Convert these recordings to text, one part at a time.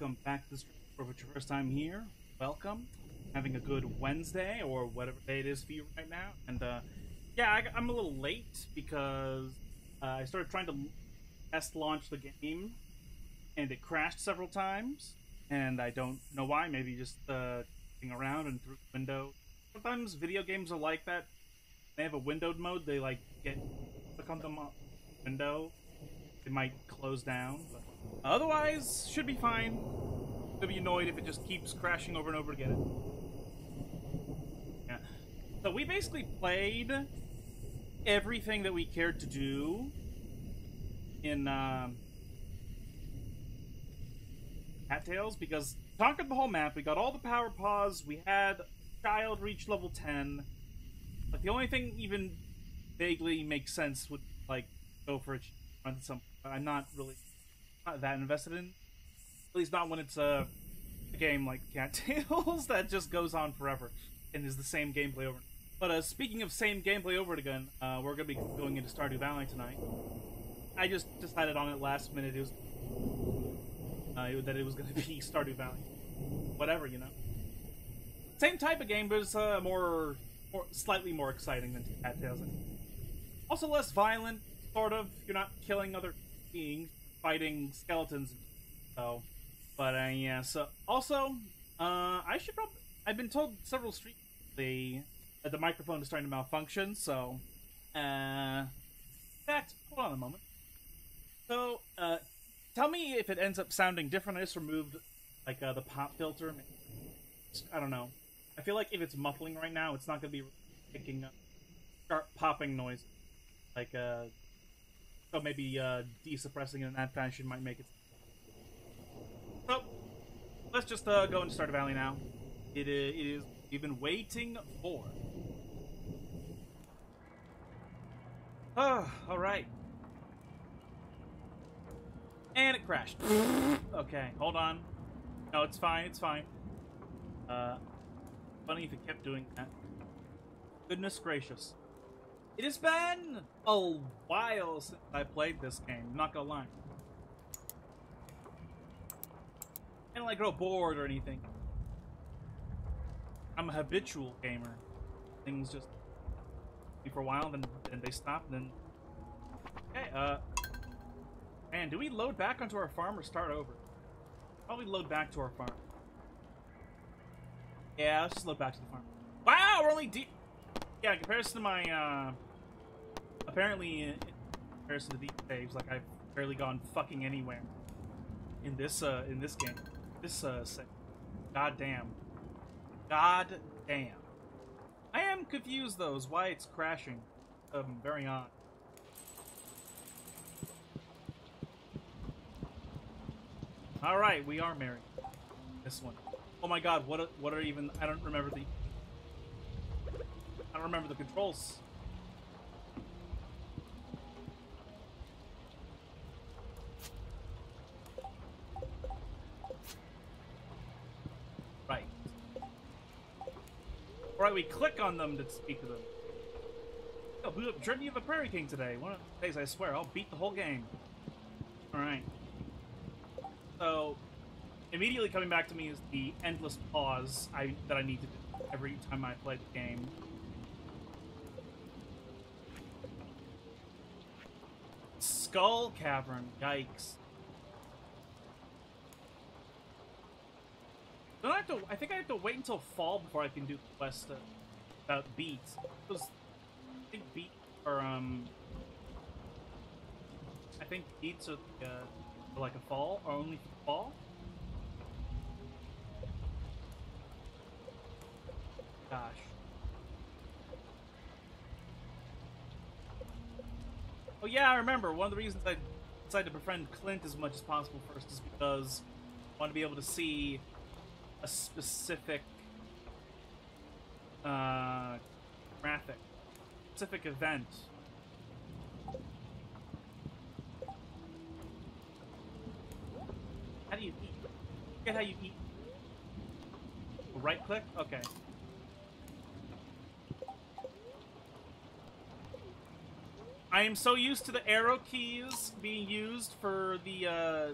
Welcome back to the stream. For your first time here, welcome. Having a good Wednesday or whatever day it is for you right now. And uh, yeah, I, am a little late because uh, I started trying to test launch the game, and it crashed several times. And I don't know why. Maybe just uh, around and through the window. Sometimes video games are like that. They have a windowed mode. They like get click on the window. It might close down. But Otherwise, should be fine. I'll be annoyed if it just keeps crashing over and over again. Yeah. So we basically played everything that we cared to do in um, Cattails because conquered the whole map. We got all the power paws. We had child reach level 10. Like the only thing even vaguely makes sense would like go for a run some. I'm not really not that invested in. At least not when it's a, a game like Cat Cattails that just goes on forever and is the same gameplay over. But uh, speaking of same gameplay over again, uh, we're gonna be going into Stardew Valley tonight. I just decided on it last minute it was uh, that it was gonna be Stardew Valley. Whatever, you know. Same type of game, but it's uh, more, more, slightly more exciting than Cat Cattails. Also less violent, sort of. You're not killing other beings fighting skeletons. So, but uh, yeah. So also, uh, I should probably. I've been told several streets the the microphone is starting to malfunction. So, uh, in fact, hold on a moment. So, uh, tell me if it ends up sounding different. I just removed like uh, the pop filter. I don't know. I feel like if it's muffling right now, it's not going to be picking up sharp popping noise, like uh, so maybe uh, desuppressing in that fashion might make it. So, let's just uh, go into Stardew Valley now. It is, it is you've been waiting for. Oh, all right. And it crashed. okay, hold on. No, it's fine. It's fine. Uh, funny if it kept doing that. Goodness gracious. It has been a while since I played this game, not gonna lie. I don't like grow bored or anything. I'm a habitual gamer. Things just for a while, then then they stop, then Okay, uh Man, do we load back onto our farm or start over? Probably load back to our farm. Yeah, let's just load back to the farm. Wow, we're only deep yeah, comparison to my uh apparently, in comparison to these saves, like I've barely gone fucking anywhere in this uh in this game. This uh, god damn, god damn. I am confused though, as why it's crashing. Um, very odd. All right, we are married. This one. Oh my god, what? what are even? I don't remember the. I don't remember the controls. Right, we click on them to speak to them. Oh, boot up Journey of the Prairie King today. One of the days, I swear, I'll beat the whole game. Alright. So, immediately coming back to me is the endless pause I, that I need to do every time I play the game. Skull Cavern, yikes. Don't I have to? I think I have to wait until fall before I can do quest about beets. Because I think beets are um. I think beets are, uh, like a fall or only fall. Gosh. Oh yeah, I remember. One of the reasons I decided to befriend Clint as much as possible first is because I want to be able to see a specific uh, graphic, specific event. How do you eat? Get how you eat. Right click? Okay. I am so used to the arrow keys being used for the uh,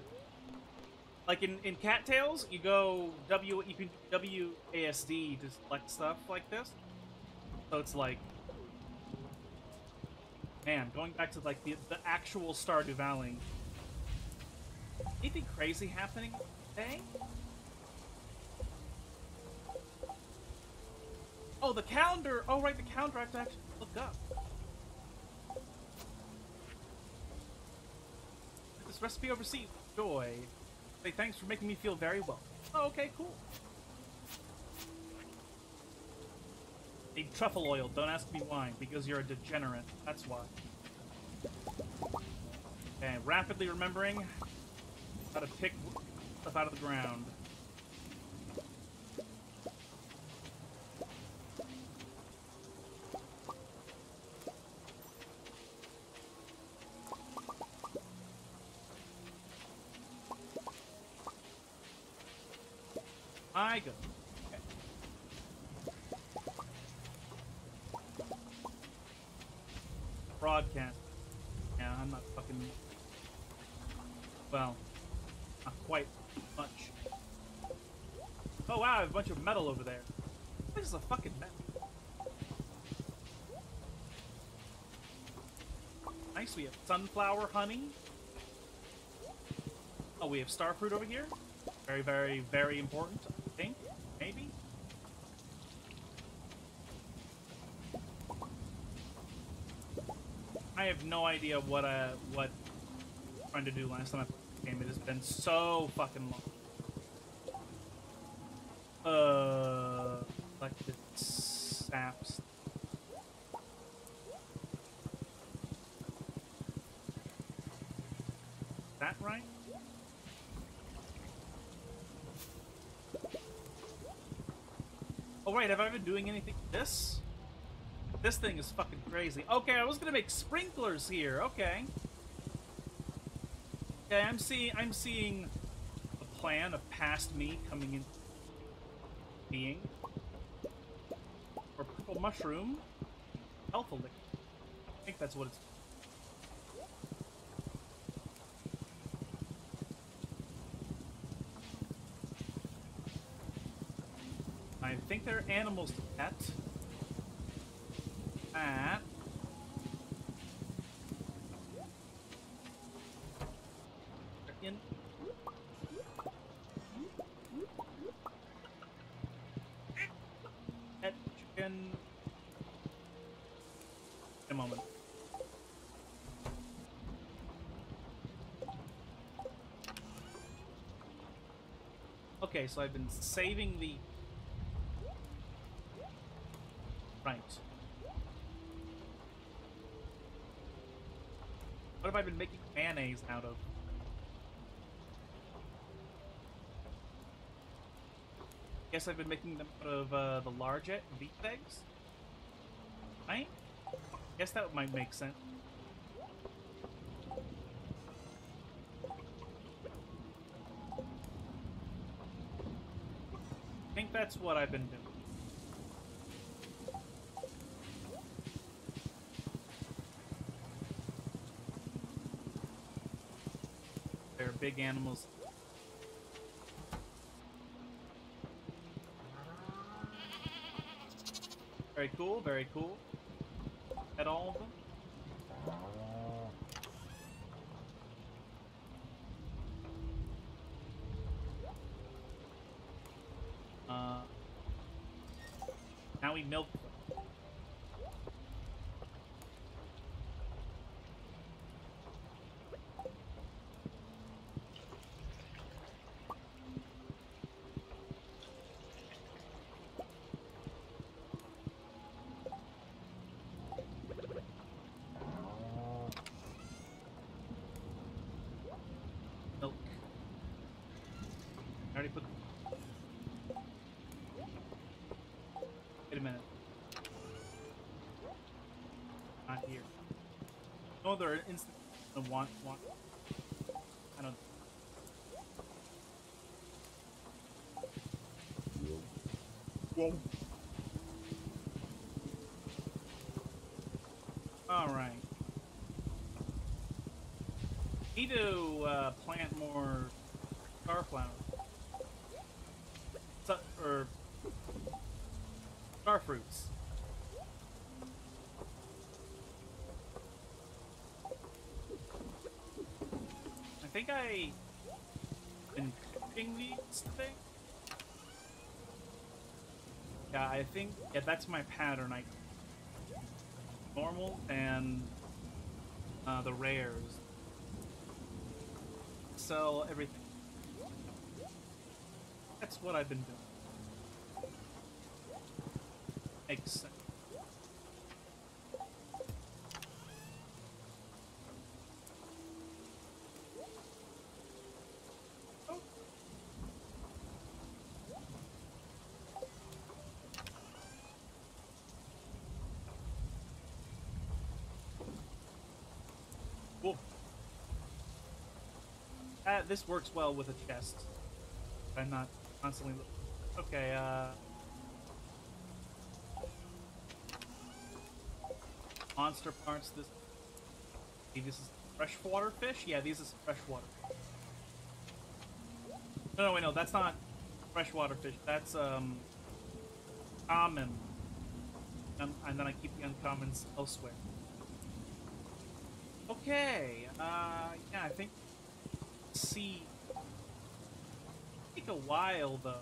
Like in, in Cattails, you go W you can W A S D to select stuff like this. So it's like Man, going back to like the the actual Stardew Valley. Anything crazy happening today? Oh, the calendar! Oh, right, the calendar I have to actually look up. This recipe overseas. Joy. Say thanks for making me feel very well. Oh, okay, cool. Need truffle oil. Don't ask me why. Because you're a degenerate. That's why. Okay, rapidly remembering how to pick stuff out of the ground. My good. Okay. Broadcast. Yeah, I'm not fucking. Well, not quite much. Oh wow, I have a bunch of metal over there. This is a fucking metal. Nice, we have sunflower honey. Oh, we have starfruit over here. Very, very, very important, I think. Maybe? I have no idea what I what I'm trying to do last time I played the game. It has been so fucking long. Uh, like the saps. That right? Oh wait, have I been doing anything? This? This thing is fucking crazy. Okay, I was gonna make sprinklers here. Okay. Okay, I'm seeing I'm seeing a plan of past me coming in being. Or purple mushroom. Health elixir. I think that's what it's I think they're animals to pet. That. They're in. Pet chicken. A moment. Okay, so I've been saving the Right. What have I been making mayonnaise out of? Guess I've been making them out of uh, the large beef eggs? Right? Guess that might make sense. That's what I've been doing. They're big animals. Very cool, very cool. Milk. I already put. Wait a minute. Here. No, there are instant. Want want. I don't. Whoa. All right. Need to uh, plant more starflower. Su- or starfruits. I think I been cooking these today. Yeah, I think yeah that's my pattern. I normal and uh, the rares. Sell everything. That's what I've been doing. Makes sense. Oh. Cool. Uh, this works well with a chest. I'm not constantly. Okay, uh. Monster parts. This. This is freshwater fish? Yeah, these is freshwater. No, no, wait, no, that's not freshwater fish. That's, um. Common. Um, and then I keep the uncommons elsewhere. Okay, uh, yeah, I think. See. Take a while though.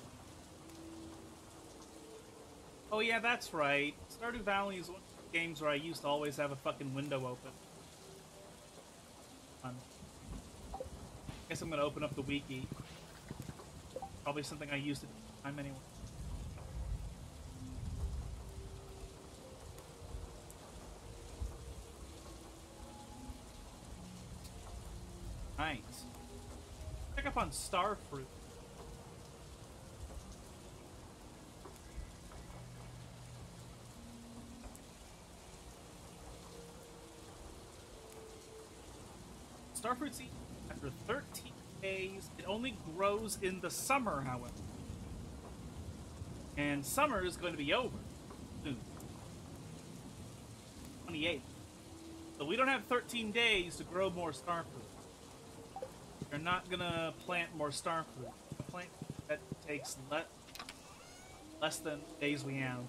Oh yeah, that's right. Stardew Valley is one of the games where I used to always have a fucking window open. Um, guess I'm gonna open up the wiki. Probably something I used to time anyway. Nice. Check up on Starfruit. Starfruit's eaten after 13 days. It only grows in the summer, however. And summer is going to be over soon. 28th. So we don't have 13 days to grow more starfruit. You're not gonna plant more starfruit. A plant that takes le less than days we have.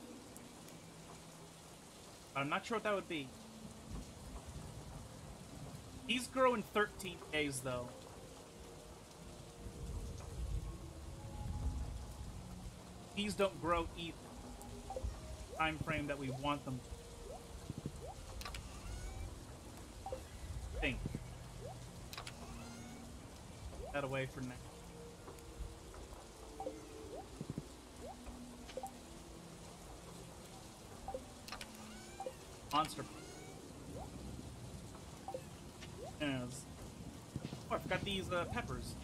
I'm not sure what that would be. These grow in 13 days, though. These don't grow either. Time frame that we want them. Think. That away for now. Monster. Yes. Oh, I forgot these uh, peppers.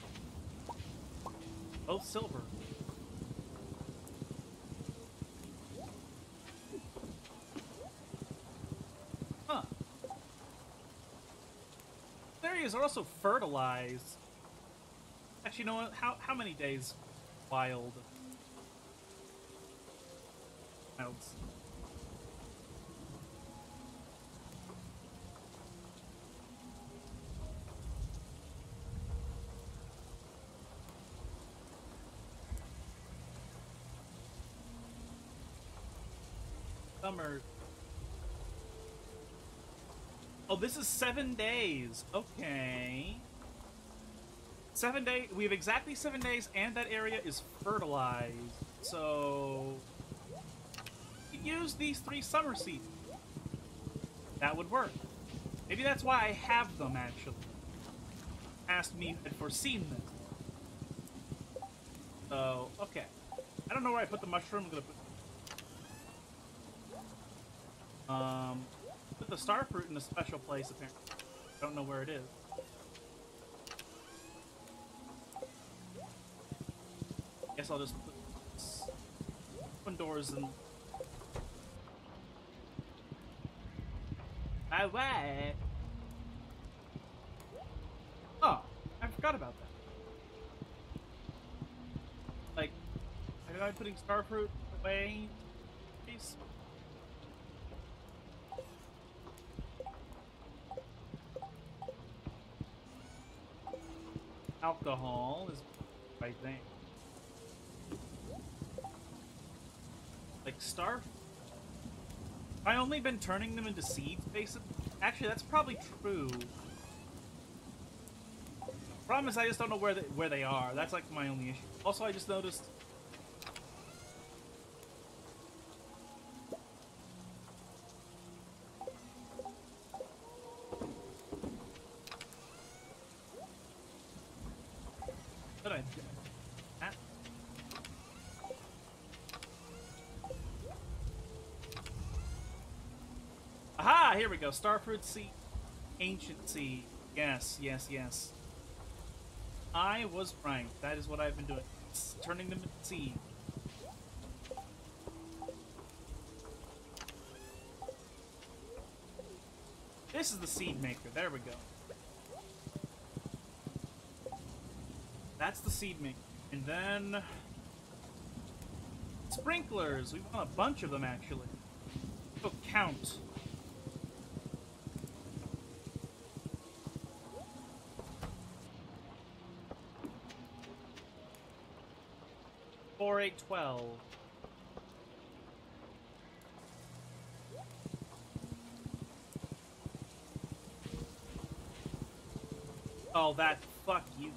Both silver. Huh. Areas are also fertilized. You know what? How how many days wild? Wilds. Summer. Oh, this is seven days. Okay. Seven day. We have exactly seven days, and that area is fertilized. So use these three summer seeds. That would work. Maybe that's why I have them actually. Asked me had foreseen this. So okay. I don't know where I put the mushroom. I'm gonna put. Um, put the star fruit in a special place apparently. Don't know where it is. I guess I'll just open doors and. Alright. Oh, I forgot about that. Like, am I putting starfruit away? Please. Alcohol is I think. Star. I only been turning them into seeds, basically. Actually, that's probably true. Problem is, I just don't know where they, where they are. That's like my only issue. Also, I just noticed. What I do? Ah. Aha! Here we go. Starfruit seed, ancient seed. Yes, yes, yes. I was right. That is what I've been doing. It's turning them into seed. This is the seed maker. There we go. That's the seed maker. And then... Sprinklers! We want a bunch of them, actually. Oh, count. Four, eight, twelve. Oh, that fuck you.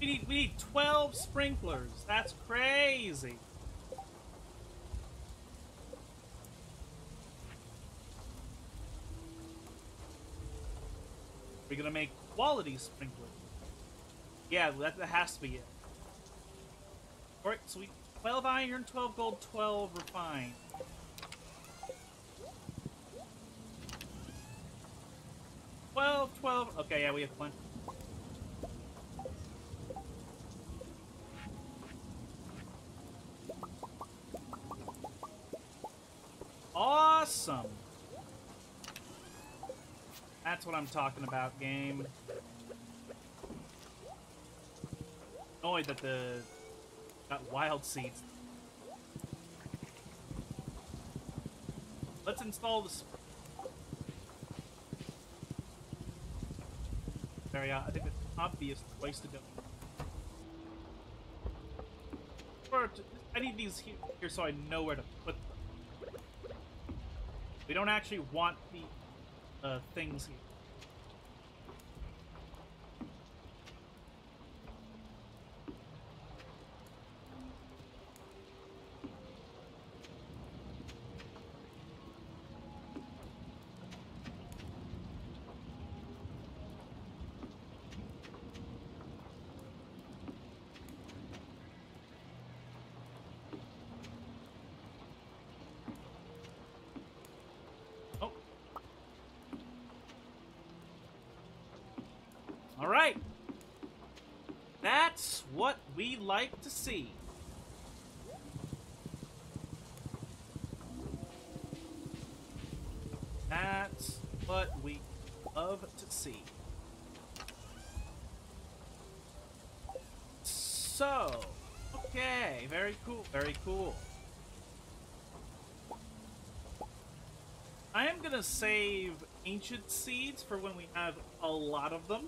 We need we need twelve sprinklers. That's crazy. We're gonna make quality sprinklers. Yeah, that, that has to be it. So we 12 iron, 12 gold, 12 refined. Twelve, twelve. Okay, yeah, we have plenty. Awesome. That's what I'm talking about, game. Annoyed that the got wild seeds. Let's install the. uh, I think it's obvious place to go. To- I need these here, here so I know where to put them. We don't actually want the uh, things here. Oh. All right. That's what we see. That's what we love to see. So, okay, very cool, very cool. I am gonna save ancient seeds for when we have a lot of them.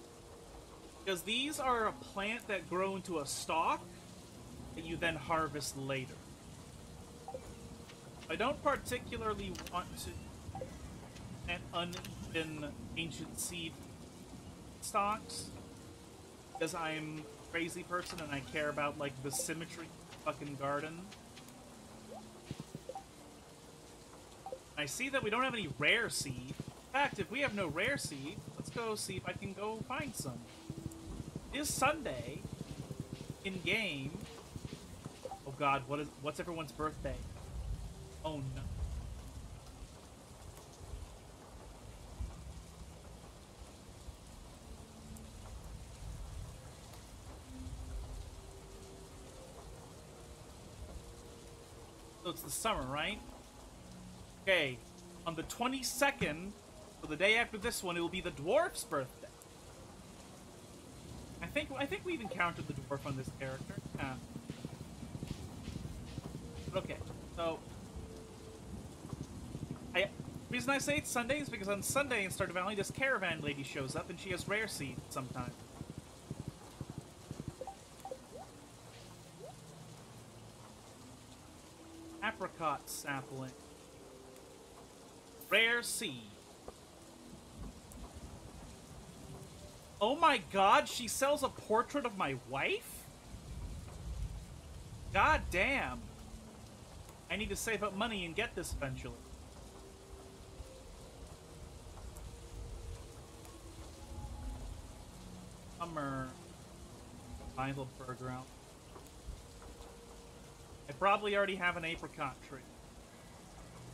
Because these are a plant that grow into a stalk that you then harvest later. I don't particularly want to plant uneven ancient seed stocks because I'm a crazy person and I care about like the symmetry the fucking garden. I see that we don't have any rare seed. In fact, if we have no rare seed, let's go see if I can go find some. It is Sunday in game. God, what is what's everyone's birthday? Oh no. So it's the summer, right? Okay, on the 22nd, so the day after this one, it will be the dwarf's birthday. I think I think we've encountered the dwarf on this character. Yeah. Okay, so I reason I say it's Sunday is because on Sunday in Stardew Valley, this caravan lady shows up and she has rare seed sometimes. Apricot sapling. Rare seed. Oh my god, she sells a portrait of my wife? God damn. I need to save up money and get this eventually. Summer. Heidelberger. I probably already have an apricot tree.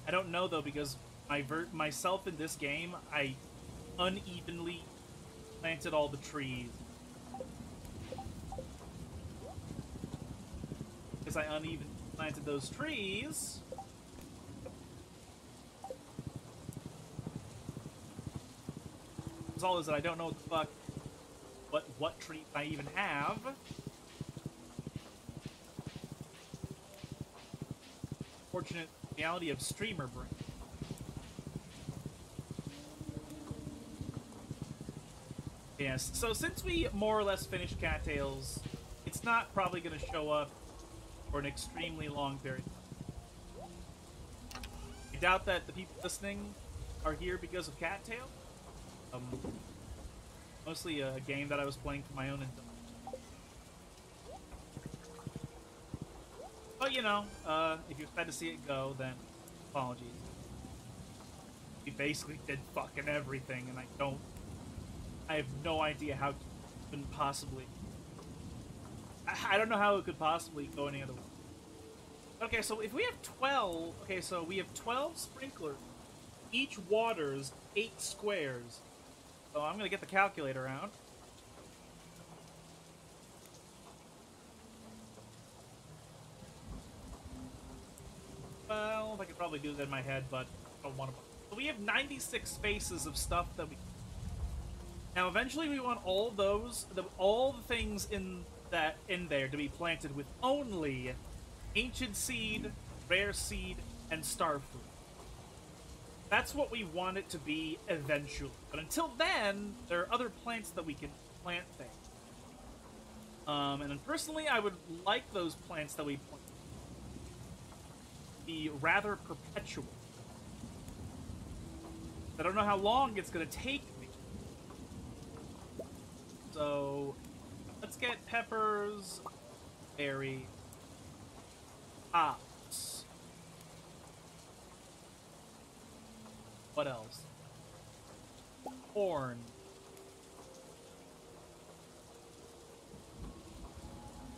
I don't know though because my myself in this game, I unevenly planted all the trees. Because I uneven planted those trees. All is that I don't know what the fuck what what tree I even have. Fortunate reality of streamer brain. Yes, so since we more or less finished Cattails, it's not probably going to show up for an extremely long period. I doubt that the people listening are here because of Cattail. Um, mostly a game that I was playing for my own enjoyment. But you know, uh, if you're to see it go, then apologies. We basically did fucking everything, and I don't I have no idea how it could possibly. I, don't know how it could possibly go any other way. Okay, so if we have 12, okay, so we have 12 sprinklers. Each waters 8 squares. So I'm going to get the calculator out. Well, I could probably do that in my head, but I don't want to. So we have 96 spaces of stuff that we now, eventually, we want all those, the, all the things in that in there to be planted with only ancient seed, rare seed, and starfruit. That's what we want it to be eventually. But until then, there are other plants that we can plant there. Um, and personally, I would like those plants that we plant be rather perpetual. I don't know how long it's going to take me. so let's get peppers, berry, hops. What else? Corn.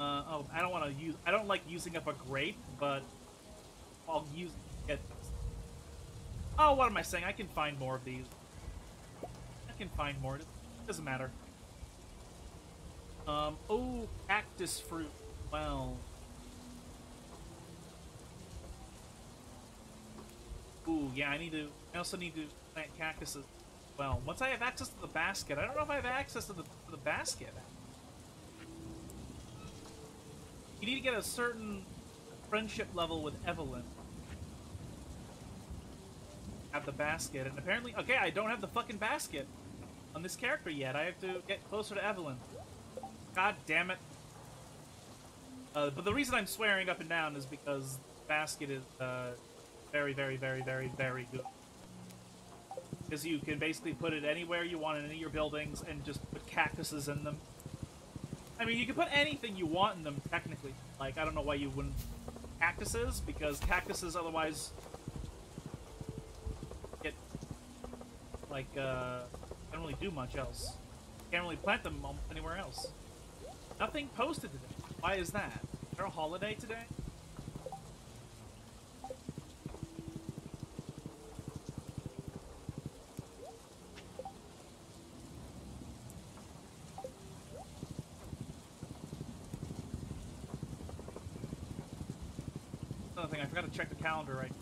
Uh, oh, I don't want to use. I don't like using up a grape, but I'll use it. Oh, what am I saying? I can find more of these. I can find more. It doesn't matter. Um, oh, cactus fruit. Well. Ooh, yeah, I need to, I also need to plant cactuses. Well, once I have access to the basket, I don't know if I have access to the, to the basket. You need to get a certain friendship level with Evelyn. Have the basket, and apparently, okay, I don't have the fucking basket on this character yet. I have to get closer to Evelyn. God damn it. Uh, but the reason I'm swearing up and down is because basket is uh, very, very, very, very, very good. Because you can basically put it anywhere you want in any of your buildings and just put cactuses in them. I mean, you can put anything you want in them, technically. Like, I don't know why you wouldn't cactuses, because cactuses otherwise get, like, uh, don't really do much else. Can't really plant them anywhere else. Nothing posted today. Why is that? Is there a holiday today? Another thing, I forgot to check the calendar right.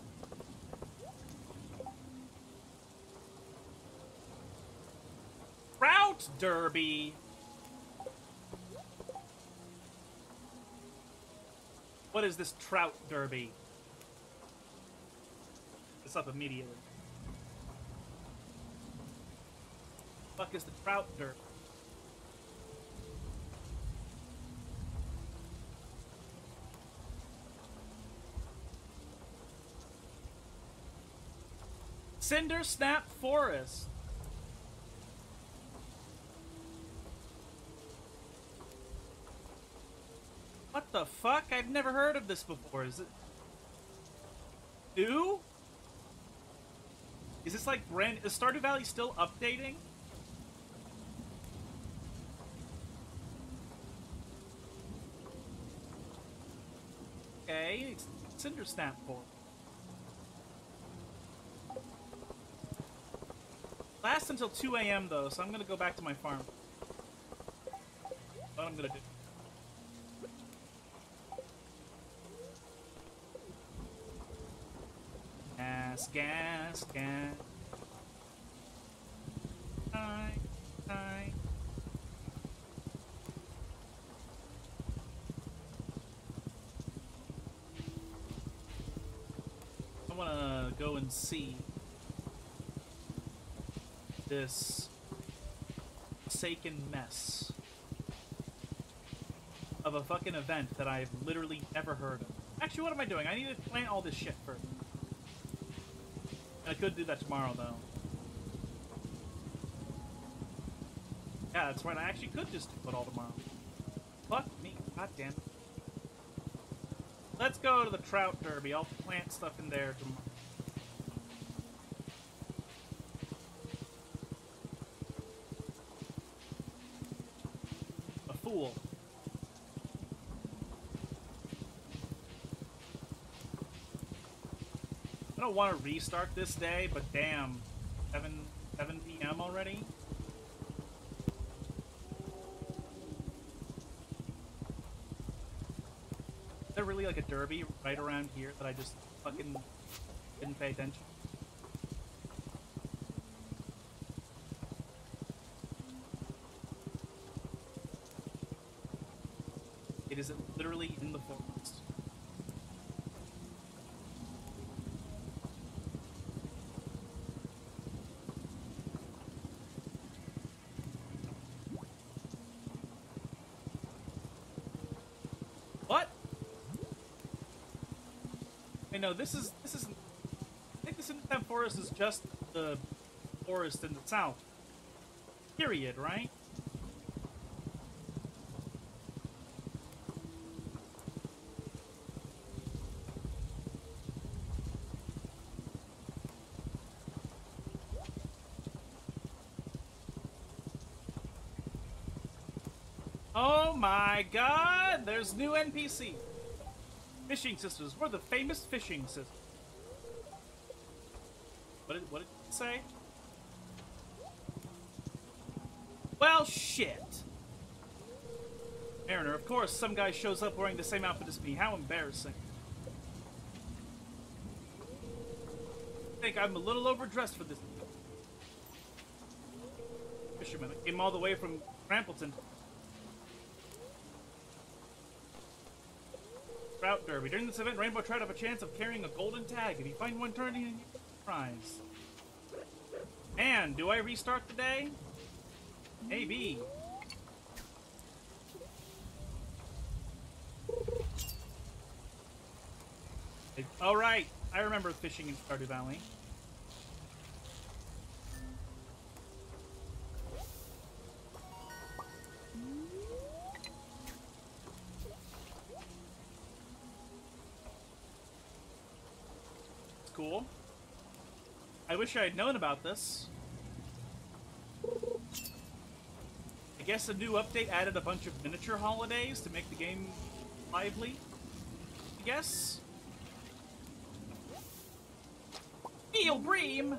Trout Derby! is this trout derby? It's up immediately. Fuck is the trout derby? Cindersap Forest. The fuck? I've never heard of this before. Is it new? Is this like brand? Is Stardew Valley still updating? Okay, it's Cindersap for. Lasts until 2 a.m. though, so I'm gonna go back to my farm. What I'm gonna do. Gas, gas, gas. I want to go and see this forsaken mess of a fucking event that I've literally never heard of. Actually, what am I doing? I need to plant all this shit first. I could do that tomorrow, though. Yeah, that's right. I actually could just do it all tomorrow. Fuck me. God damn it. Let's go to the trout derby. I'll plant stuff in there tomorrow. A fool. I don't want to restart this day, but damn, 7 7 p.m. already. Is there really like a derby right around here that I just fucking didn't pay attention? It is literally in the forest. What? I know this is this is. I think this Independent Forest is just the forest in the south. Period, right? Oh my god! There's new NPC. Fishing sisters. We're the famous fishing sisters. What did, what did it say? Well, shit. Mariner, of course, some guy shows up wearing the same outfit as me. How embarrassing. I think I'm a little overdressed for this. Fisherman, I came all the way from Crampleton. Trout Derby. During this event, Rainbow Trout have a chance of carrying a golden tag. If you find one, turn it in prize. And do I restart the day? Maybe. All right, I remember fishing in Stardew Valley. Wish I had known about this. I guess a new update added a bunch of miniature holidays to make the game lively. I guess. Neil Bream!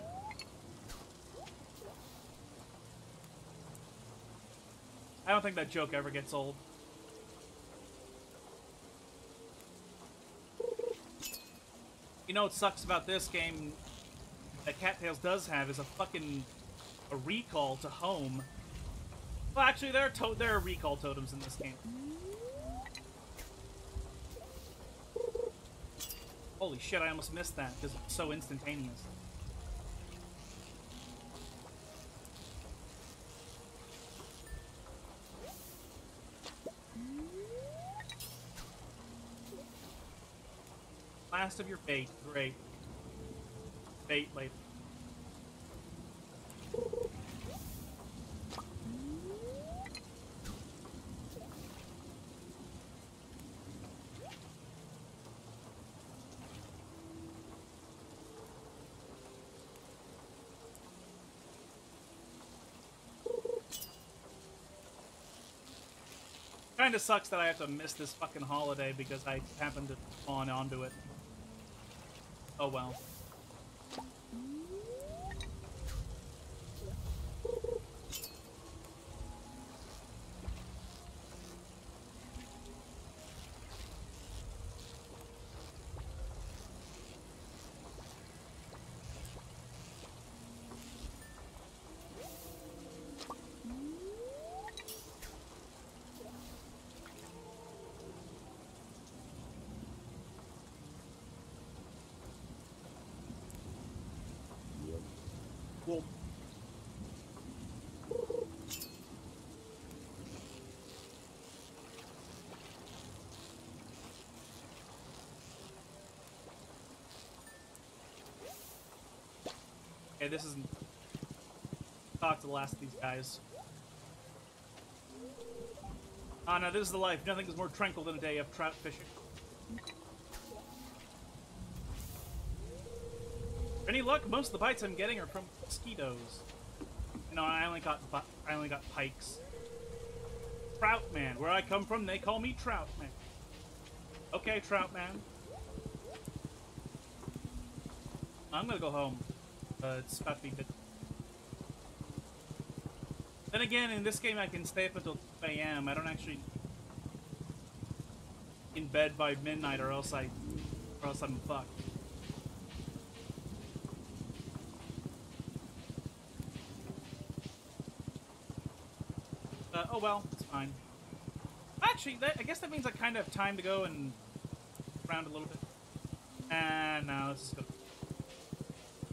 I don't think that joke ever gets old. You know what sucks about this game that Cattails does have is a fucking a recall to home. Well, actually, there are there are recall totems in this game. Holy shit! I almost missed that because it's so instantaneous. Last of your bait. Great bait later. Kinda sucks that I have to miss this fucking holiday because I happened to spawn onto it. Oh well. Okay, this isn't. Talk to the last of these guys. Ah, no, this is the life. Nothing is more tranquil than a day of trout fishing. Any luck? Most of the bites I'm getting are from mosquitoes. No, I only got I only got pikes. Trout man, where I come from, they call me Trout man. Okay, Trout man. I'm gonna go home. It's be bit. Then again, in this game, I can stay up until 2 a.m. I don't actually in bed by midnight, or else I, or else I'm fucked. Uh, oh well, it's fine. Actually, that, I guess that means I kind of have time to go and around a little bit. And now let's go.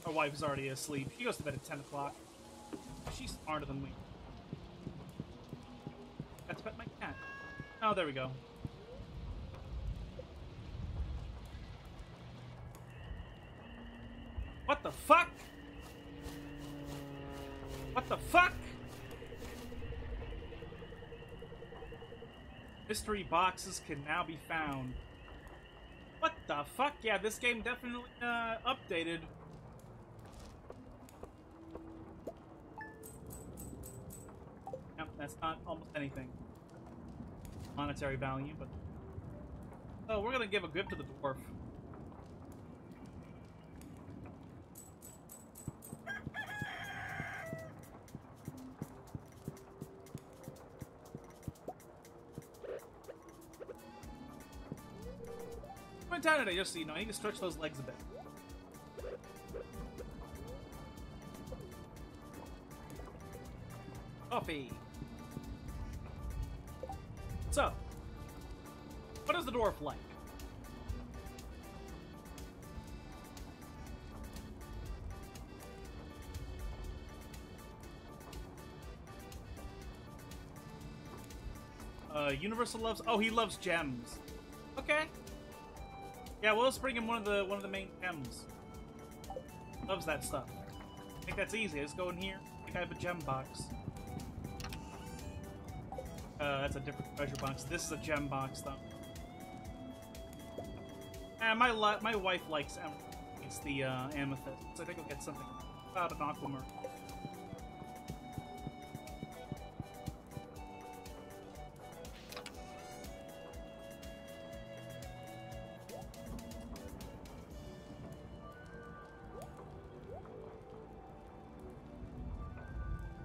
Our wife is already asleep. She goes to bed at 10 o'clock. She's smarter than we. To pet my cat. Oh, there we go. What the fuck? What the fuck? Mystery boxes can now be found. What the fuck? Yeah, this game definitely uh, updated. That's not almost anything. Monetary value, but... Oh, we're gonna give a grip to the dwarf. Today, just so you know. I need to stretch those legs a bit. Coffee. Dwarf like? Uh, Universal loves. Oh, he loves gems. Okay. Yeah, well, let's bring him one of the one of the main gems. Loves that stuff. I think that's easy. Let's go in here. I think I have a gem box. Uh, that's a different treasure box. This is a gem box, though. My my wife likes em it's the uh, amethyst, so I think I'll get something about an aquamarine.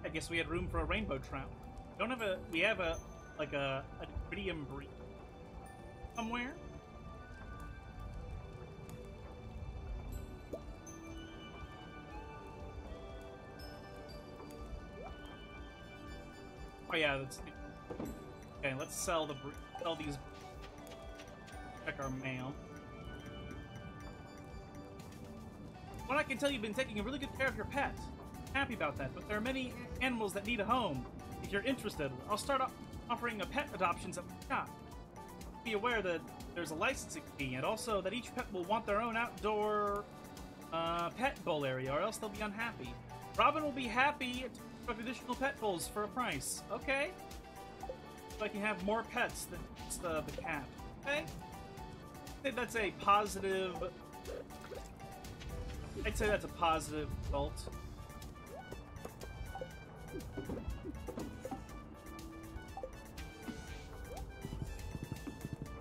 I guess we had room for a rainbow trout. Don't have a. We have a like a a iridium breed sell the sell these. Check our mail. Well, I can tell you've been taking a really good care of your pet. Happy about that, but there are many animals that need a home. If you're interested, I'll start offering a pet adoptions at my shop. Be aware that there's a licensing fee, and also that each pet will want their own outdoor uh, pet bowl area, or else they'll be unhappy. Robin will be happy to additional pet bowls for a price. Okay? So I can have more pets than the, the cat. Okay? I think that's a positive... I'd say that's a positive result.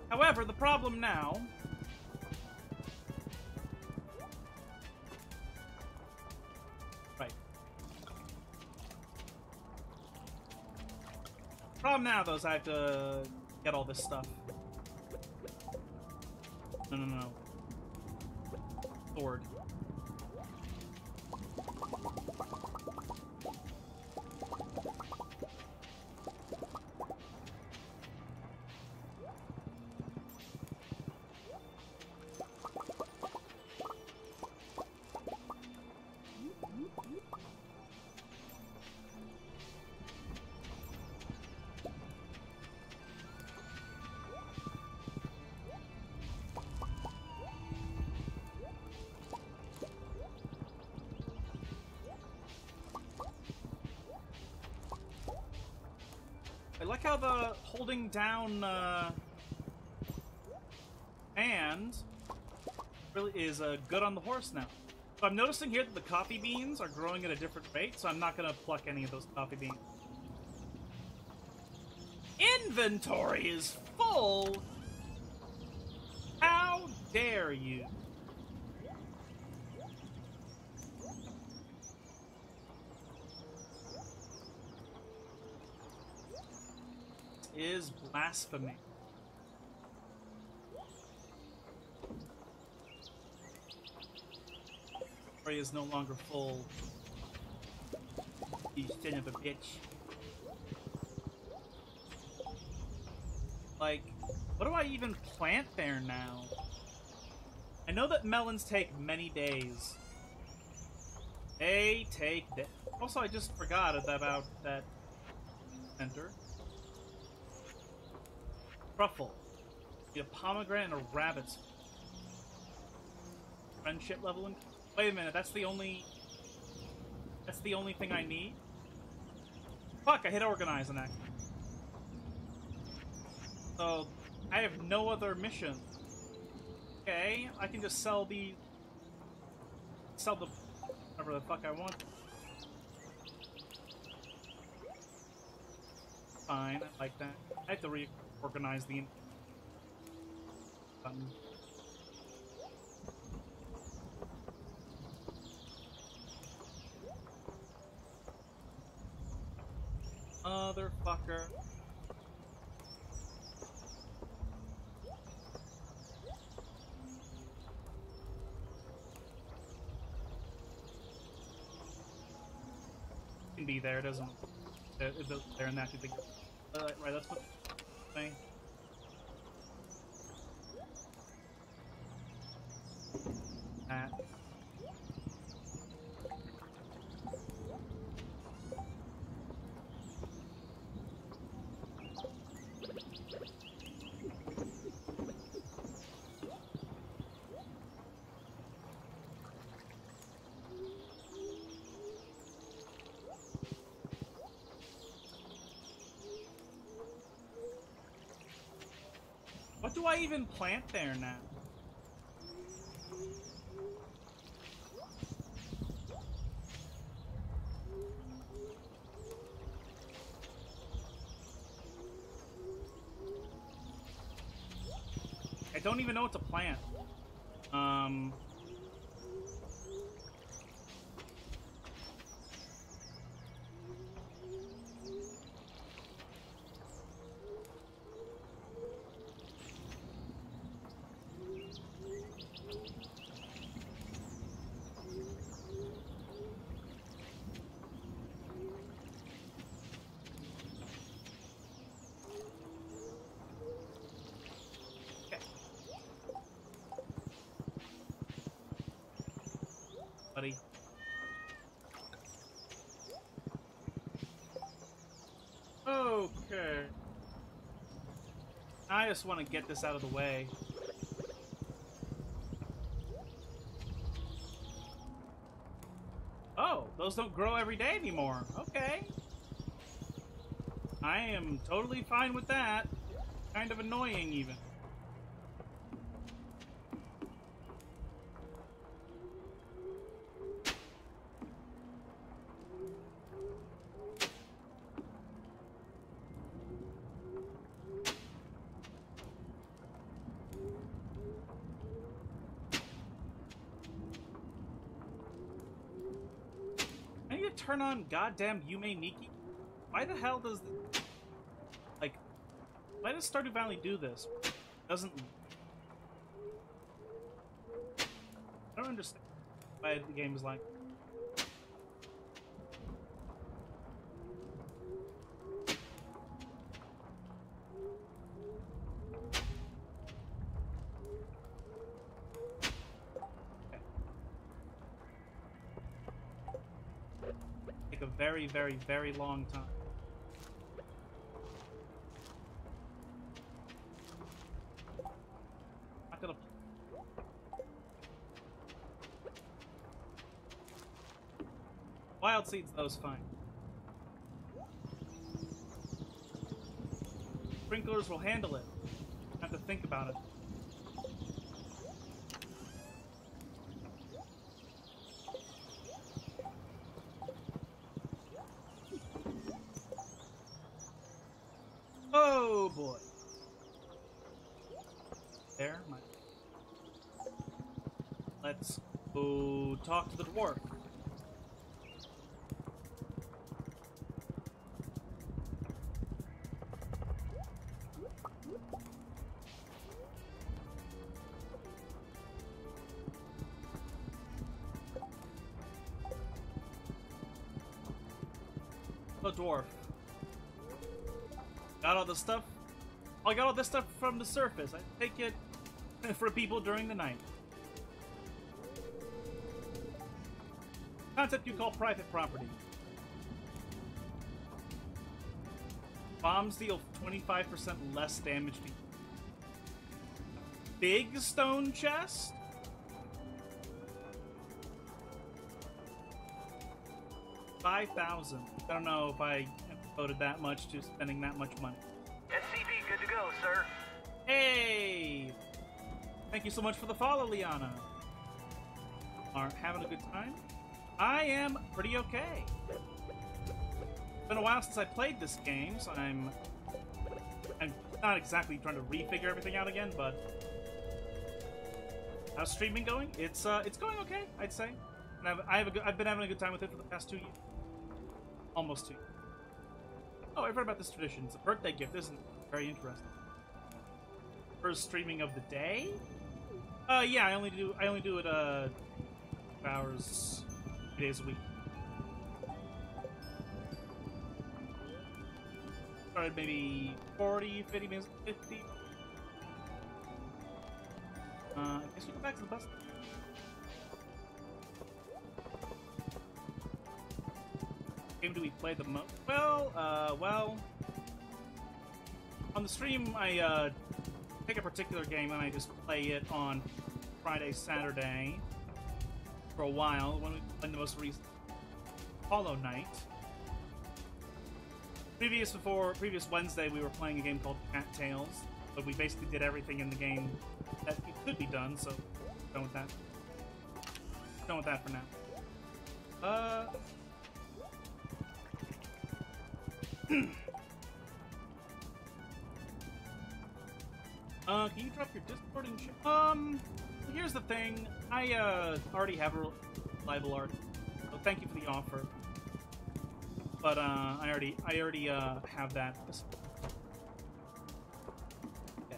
However, the problem now now, though, is I have to get all this stuff. No, no, no. Sword. Down uh, and really is uh, good on the horse now. So I'm noticing here that the coffee beans are growing at a different rate, so I'm not going to pluck any of those coffee beans. Inventory is full! How dare you? is blasphemy. Inventory is no longer full. You son of a bitch. Like, what do I even plant there now? I know that melons take many days. They take Also, I just forgot about that center. Truffle. Get a pomegranate and a rabbit's. Friendship level. In- Wait a minute, that's the only. That's the only thing I need? Fuck, I hit organize on that. So, I have no other mission. Okay, I can just sell the... Sell the... Whatever the fuck I want. Fine, I like that. I have to reorganize the... Button. Motherfucker. Can be there, doesn't. It, they're in that big. Uh, right, that's what. Thing. That. Do I even plant there now? I don't even know what to plant. Um... Okay. Buddy. Okay. I just want to get this out of the way. Oh, those don't grow every day anymore. Okay. I am totally fine with that. Kind of annoying, even. turn on goddamn Yume Nikki? Why the hell does the, like why does Stardew Valley do this? doesn't I don't understand why the game is like very, very, very long time. Not gonna. Wild seeds, those fine. Sprinklers will handle it. Have to think about it. Dwarf. Got all the stuff. I got all this stuff from the surface. I take it for people during the night. Concept you call private property. Bombs deal 25% less damage Big stone chest? Five thousand. I don't know if I devoted that much to spending that much money. SCP good to go, sir. Hey! Thank you so much for the follow, Liana. Are having a good time? I am pretty okay. It's been a while since I played this game, so I'm I'm not exactly trying to refigure everything out again, but how's streaming going? It's uh it's going okay, I'd say. And I've I have a I've been having a good time with it for the past two years, almost two. Oh, I've heard about this tradition. It's a birthday gift. This is very interesting. First streaming of the day? Uh, yeah, I only do I only do it uh hours, three days a week. Started maybe 40, 50 minutes, 50. Uh, I guess we go back to the bus. Game do we play the most? Well, uh, well, on the stream, I uh, pick a particular game and I just play it on Friday, Saturday for a while. When we played the most recent Hollow Knight. Previous before previous Wednesday, we were playing a game called Cat Tales, but we basically did everything in the game that could be done. So done with that. Done with that for now. Uh. Uh, can you drop your Discord Um, here's the thing. I, uh, already have a libel art. So thank you for the offer. But, uh, I already, I already, uh, have that. Okay.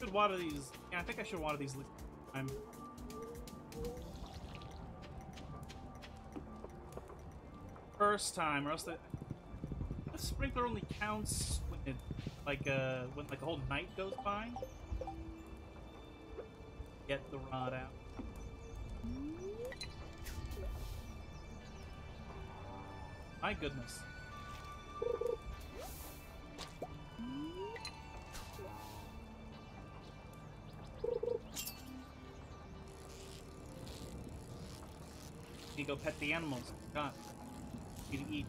Should water these. Yeah, I think I should water these. I'm. First time, or else the, the sprinkler only counts when it, like uh, when like a whole night goes by. Get the rod out. My goodness. You go pet the animals. God you to eat.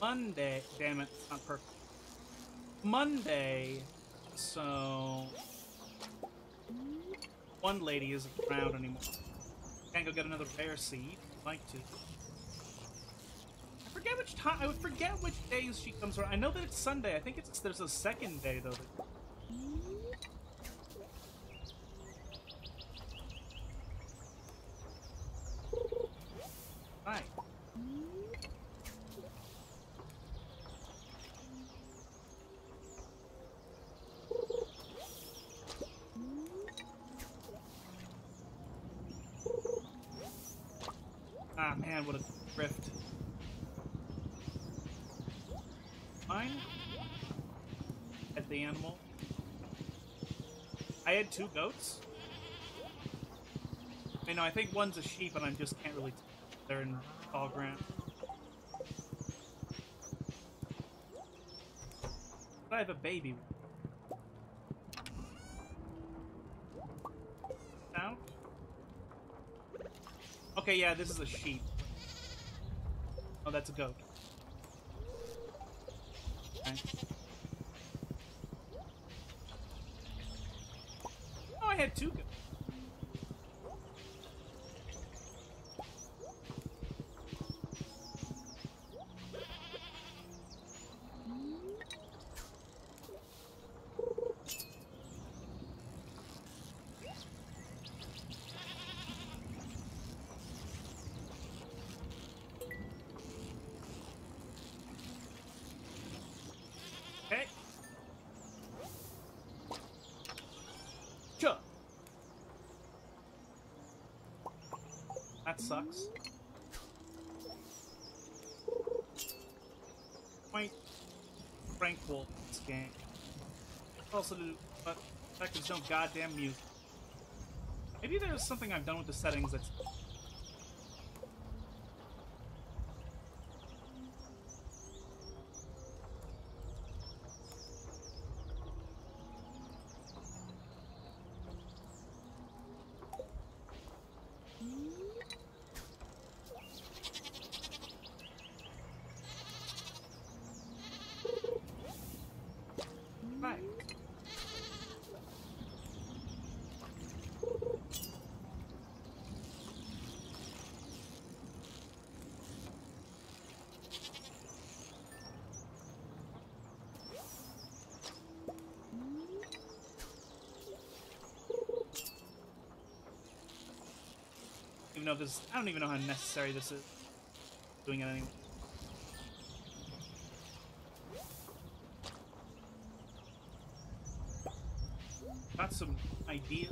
Monday, damn it, it's not perfect. Monday, so one lady isn't around anymore. Can't go get another rare seed. Like to. Which time. I would forget which days she comes around. I know that it's Sunday. I think it's there's a second day though. that- Right. Ah man, what a drift. Fine. At the animal. I had two goats. I know, I think one's a sheep, and I just can't really. They're in tall ground. But I have a baby. Out. Okay, yeah, this is a sheep. Oh, that's a goat. Okay. Oh, I had two goats. Okay. Sure. That sucks. Quite tranquil game. Also, the but no goddamn music. Maybe there's something I've done with the settings that's right. Even though this, I don't even know how necessary this is. Doing it anyway. Got some idea.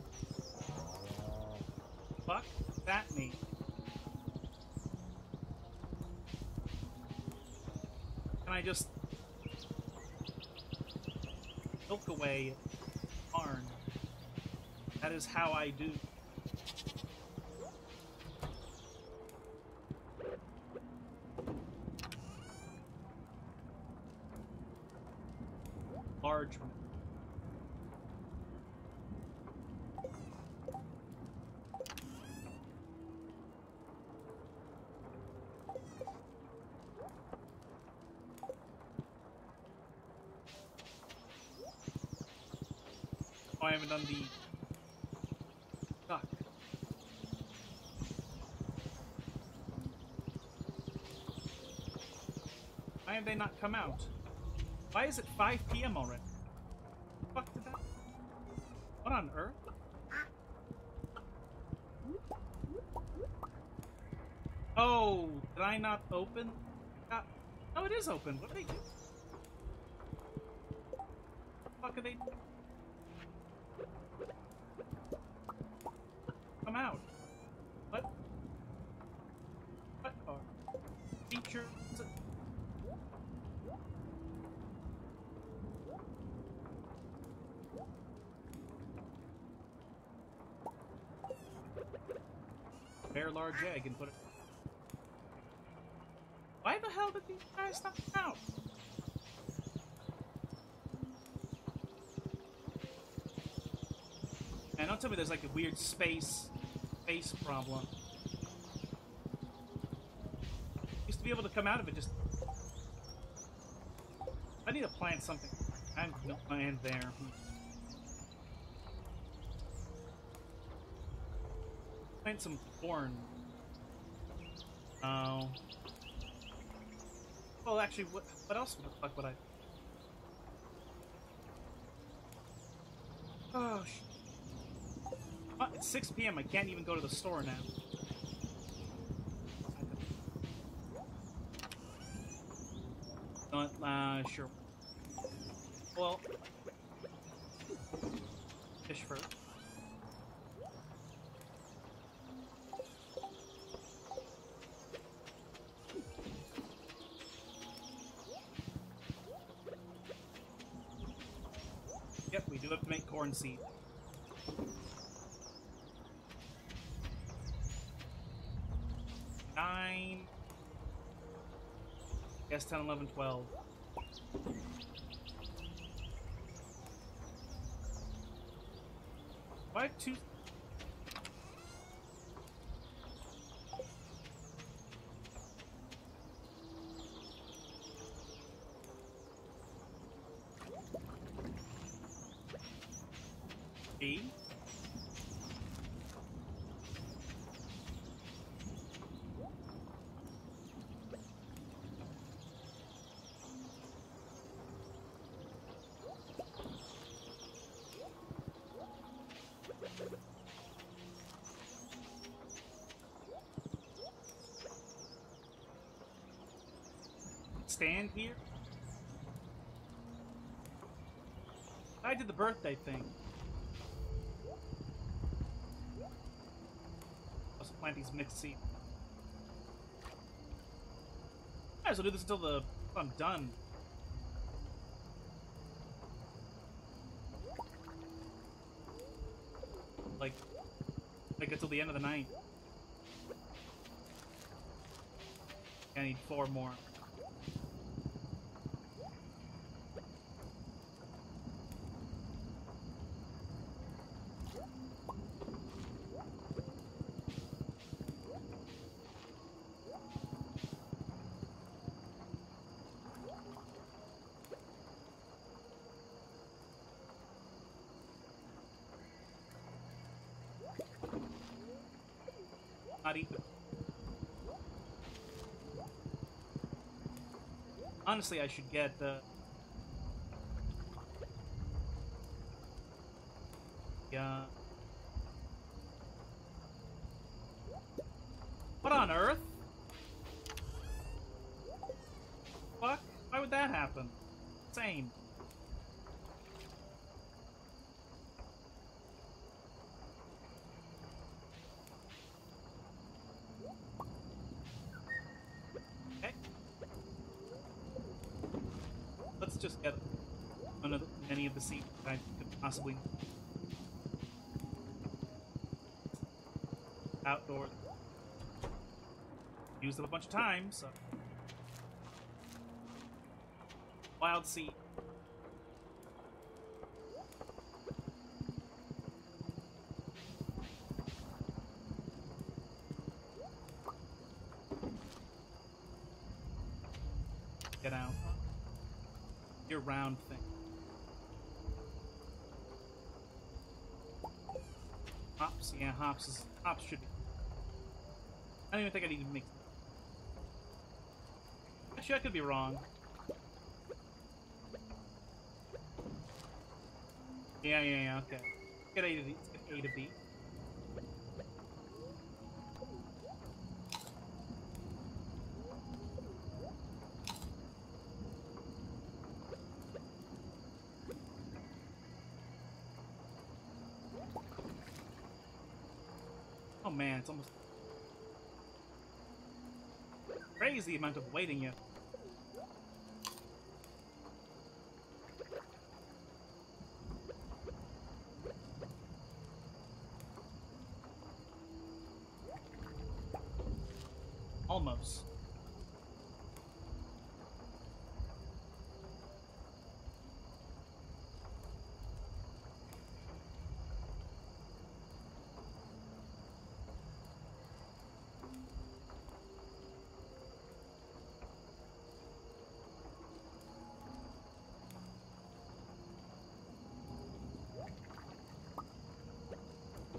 Fuck that me. Can I just milk away barn? That is how I do. Large one. Oh, I haven't done the. Why have they not come out? Why is it 5 p.m. already? Fuck did that? What on earth? Oh, did I not open? Uh, no, it is open. What are they doing? fuck are they? Come out. What? What are features? Bear large egg and put it. Why the hell did these guys not out? And don't tell me there's like a weird space space problem. Used to be able to come out of it just. I need to plant something. I have no land there. Plant some corn. Oh. Well, actually, what what else the fuck would I? Oh, sh- uh, It's 6 p.m. I can't even go to the store now. Uh, sure. Well, fish first. Yep, we do have to make corn seed. Nine. Yes, 10, 11, 12. Why two? B. Stand here. I did the birthday thing. Let's plant these mixed seeds. Might as well do this until the I'm done. Like, like until the end of the night. I need four more. Not even. Honestly, I should get the. Yeah. What on earth? Fuck? Why would that happen? Insane. Okay. Let's just get none of any of the seats I could possibly outdoor. Used it a bunch of times, so wild seed. Get out. Your round thing. Hops, is hops should be. I don't even think I need to make. Actually, I could be wrong. Yeah, yeah, yeah. Okay. Get A to. Let's get A to B. Oh man, it's almost crazy amount of waiting. Almost.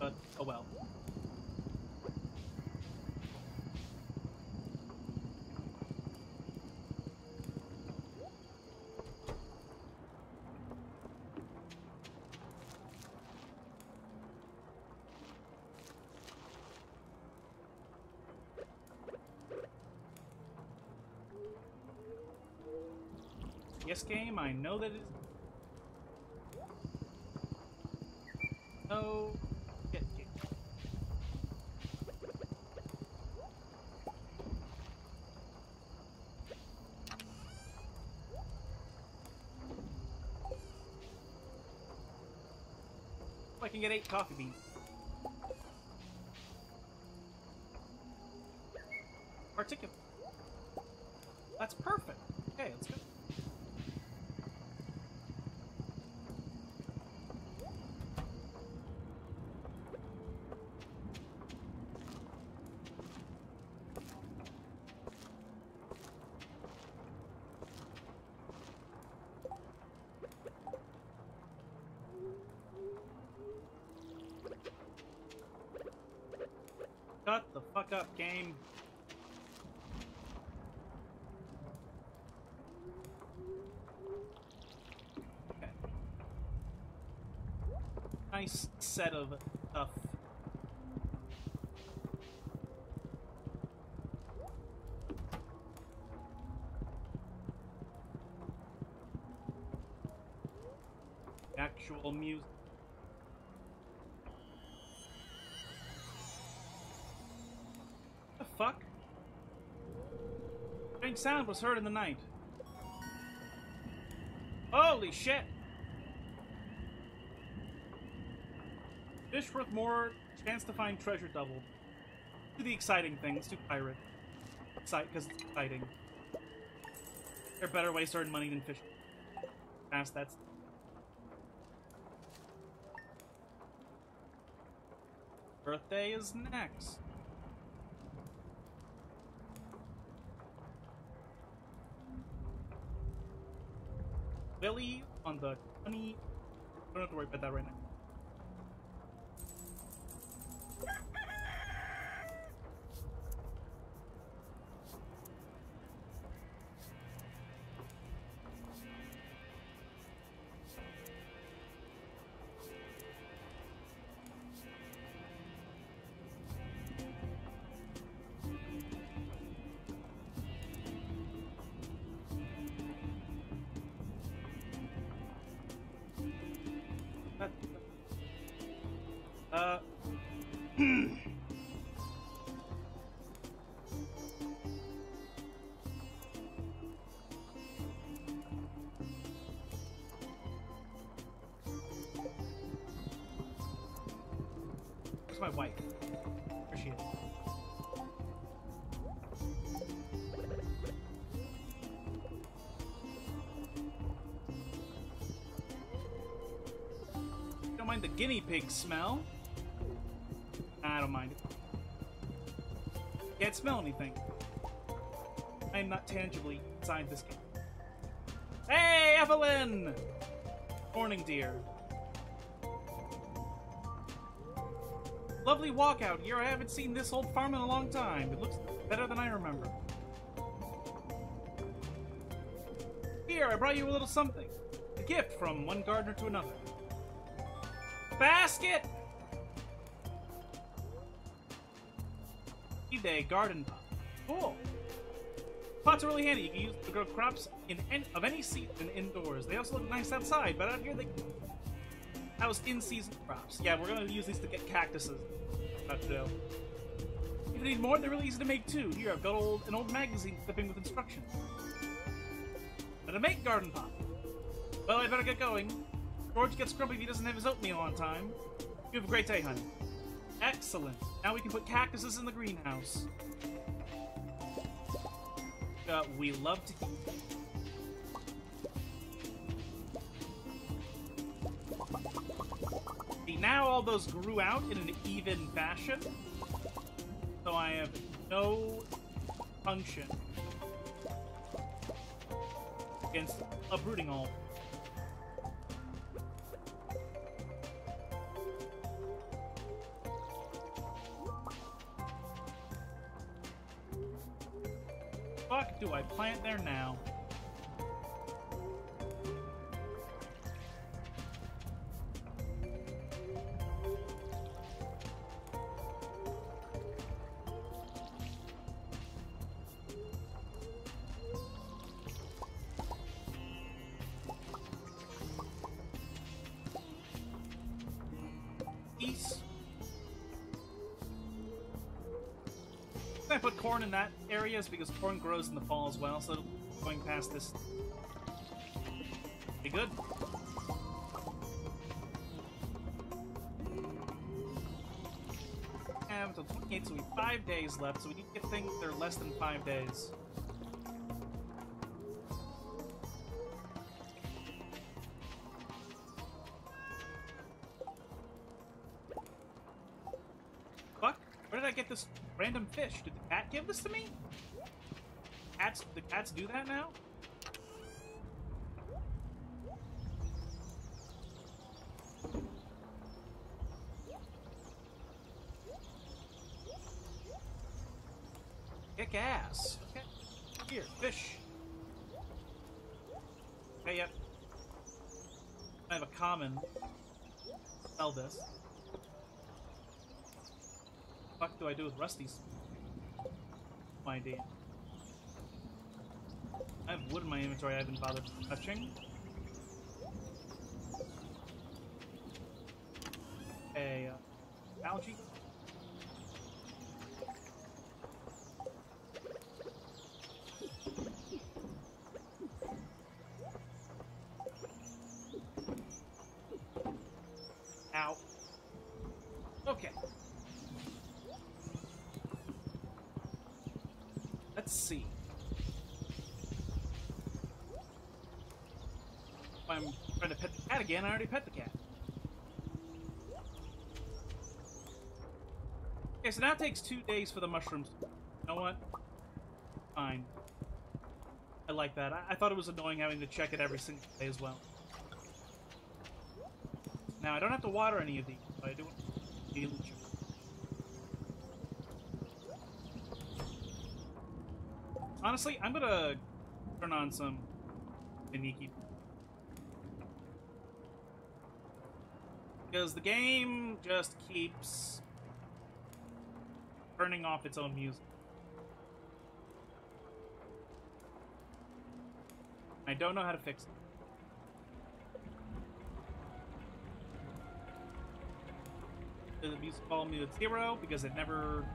but oh well. Yes, game, I know that it's... No... Can get eight coffee beans. Particular. That's perfect. Okay, let's go. Shut the game. Okay. Nice set of stuff. Actual music. Sound was heard in the night. Holy shit! Fish worth more, chance to find treasure doubled. Do the exciting things, do pirate. Excite, because it's exciting. There are better ways to earn money than fishing. Fast, that's... Birthday is next. On the 20. Don't have to worry about that right now. My wife? Where she is? Don't mind the guinea pig smell. I don't mind it. Can't smell anything. I am not tangibly inside this game. Hey, Evelyn! Morning, dear. Lovely walkout here. I haven't seen this old farm in a long time. It looks better than I remember. Here, I brought you a little something. A gift from one gardener to another. Basket! Day garden pot. Cool. Pots are really handy. You can use to grow crops in any, of any season indoors. They also look nice outside, but out here they house in-season crops. Yeah, we're gonna use these to get cactuses. If you need more, they're really easy to make too. Here, I've got old, an old magazine clipping with instructions. How to make garden pot. Well, I better get going. George gets grumpy if he doesn't have his oatmeal on time. You have a great day, honey. Excellent. Now we can put cactuses in the greenhouse. Uh, we love to See, now all those grew out in an even fashion. So I have no function against a brooding all. fuck do I plant there now? Is because corn grows in the fall as well, so going past this. Be good. Have until 28, so we have five days left, so we need to get things that are less than five days. Fuck! Where did I get this random fish? Did the cat give this to me? Cats, the cats do that now? Kick ass. Okay. Here, fish. Okay, yep. I have a common. Sell this. fuck do I do with Rusty's? My idea. Wood in my inventory I haven't bothered touching. A uh, algae. Ow. Okay. Let's see. If I'm trying to pet the cat again, I already pet the cat. Okay, so now it takes two days for the mushrooms. You know what? Fine. I like that. I, I thought it was annoying having to check it every single day as well. Now, I don't have to water any of these, but I do Honestly, I'm gonna turn on some Iniki. Because the game just keeps turning off its own music. I don't know how to fix it. The music volume is zero because it never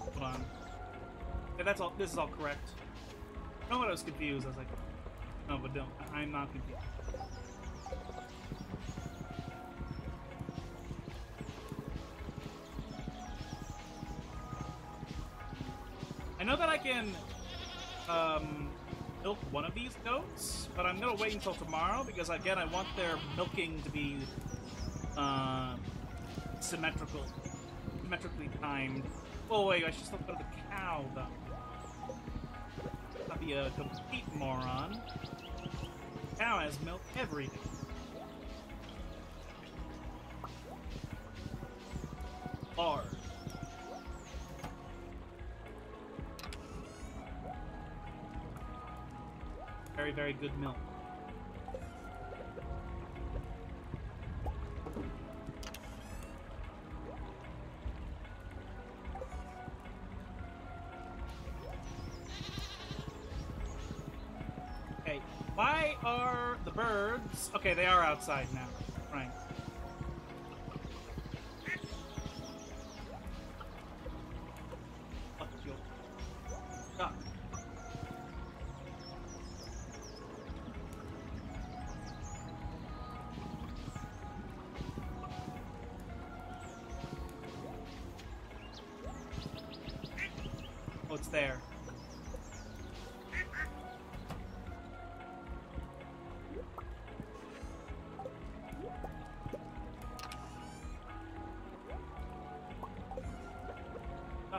Hold on. Yeah, that's all. This is all correct. No, I was confused. I was like, no, but don't. I'm not confused. Can um, milk one of these goats, but I'm gonna wait until tomorrow because again, I want their milking to be uh, symmetrical, symmetrically timed. Oh wait, I should still go to the cow though. I'll be a complete moron. Cow has milk every day. Good milk. Okay, why are the birds... Okay, they are outside now.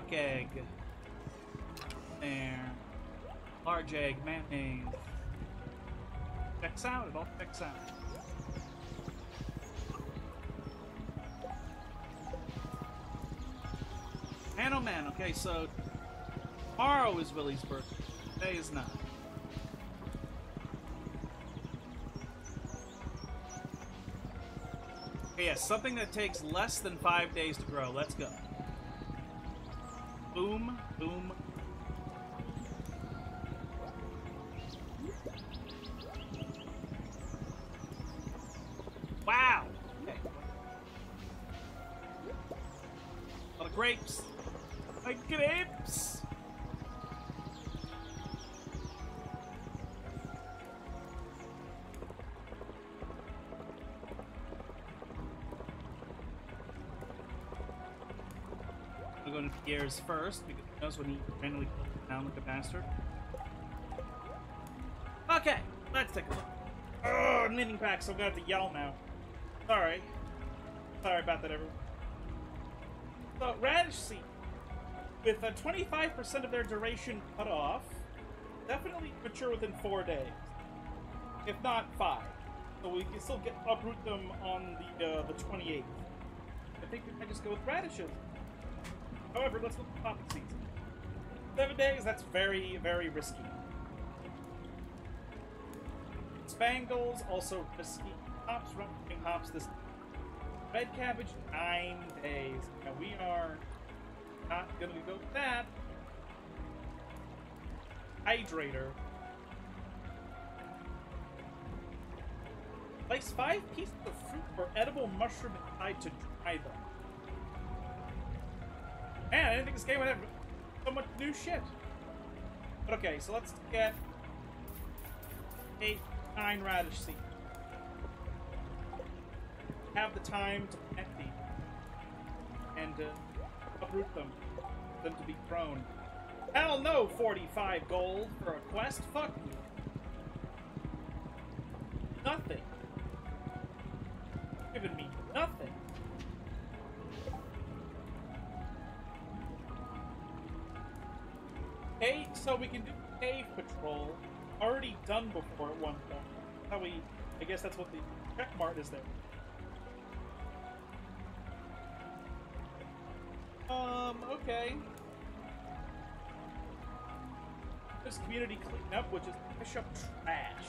Duck egg. There. Large egg, mayonnaise. Checks out, it all checks out. Man oh man, okay, so tomorrow is Willy's birthday. Today is not. Okay, yes, something that takes less than five days to grow. Let's go. Boom, boom. First because he knows when he kills down like a bastard. Okay, let's take a look. Oh, knitting pack, so I'm gonna have to yell now. Sorry. Sorry about that, everyone. So, radish seed, with a 25% of their duration cut off, definitely mature within four days, if not five. So we can still get uproot them on the uh, the 28th. I think we might just go with radishes. However, let's with poppy seeds. Seven days, that's very, very risky. Spangles, also risky. Hops, running hops, this red cabbage, nine days. Now we are not gonna go with that. Hydrator. Place five pieces of fruit or edible mushroom inside to dry them. Man, I didn't think this game would have so much new shit. But okay, so let's get eight, nine radish seeds. Have the time to plant these and uh, uproot them, them to be prone. Hell no, 45 gold for a quest. Fuck you. We can do cave patrol. Already done before at one point. How we, I guess that's what the check mark is there. Um, okay. This community cleanup, which is push up trash.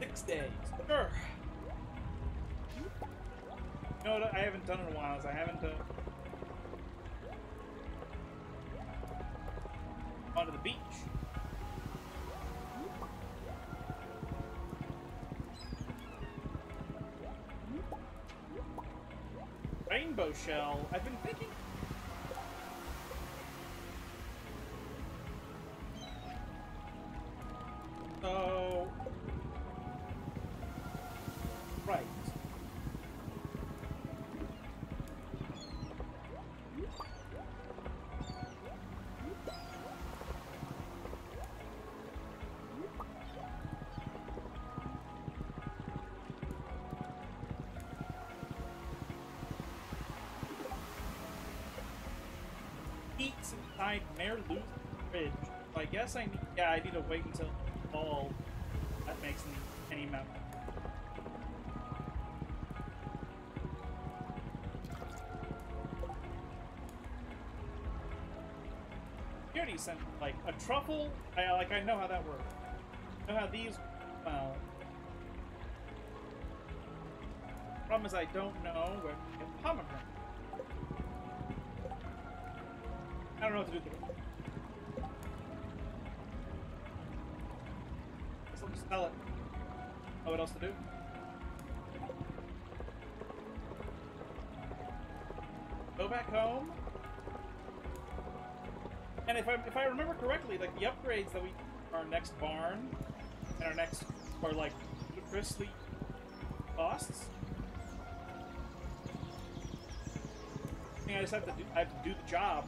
Six days. Sure. You I haven't done it in a while is I haven't uh, shell. I've been thinking. Lou's fridge. So I guess I need. Yeah, I need to wait until fall. That makes any, any amount. Security sent like a truffle. I like. I know how that works. I know how these. Well. Problem is, I don't know where to get pomegranate. I don't know what to do Back home. And if I if I remember correctly, like the upgrades that we our next barn and our next are like ludicrously costs. I think I just have to do I have to do the job.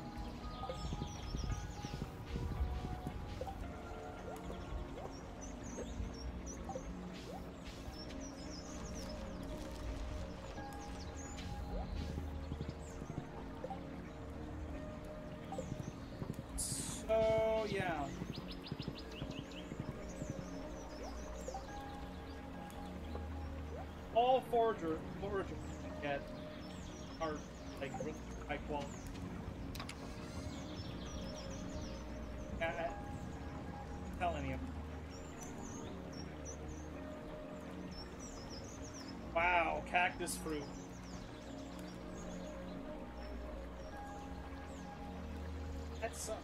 this fruit. That sucks.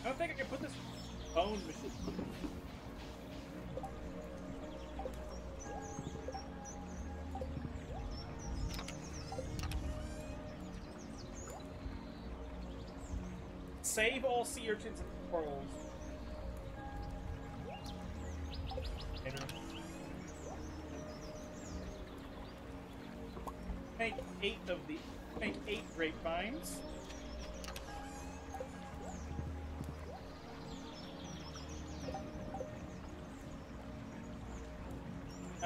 I don't think I can put this bone machine. Save all sea urchins and corals.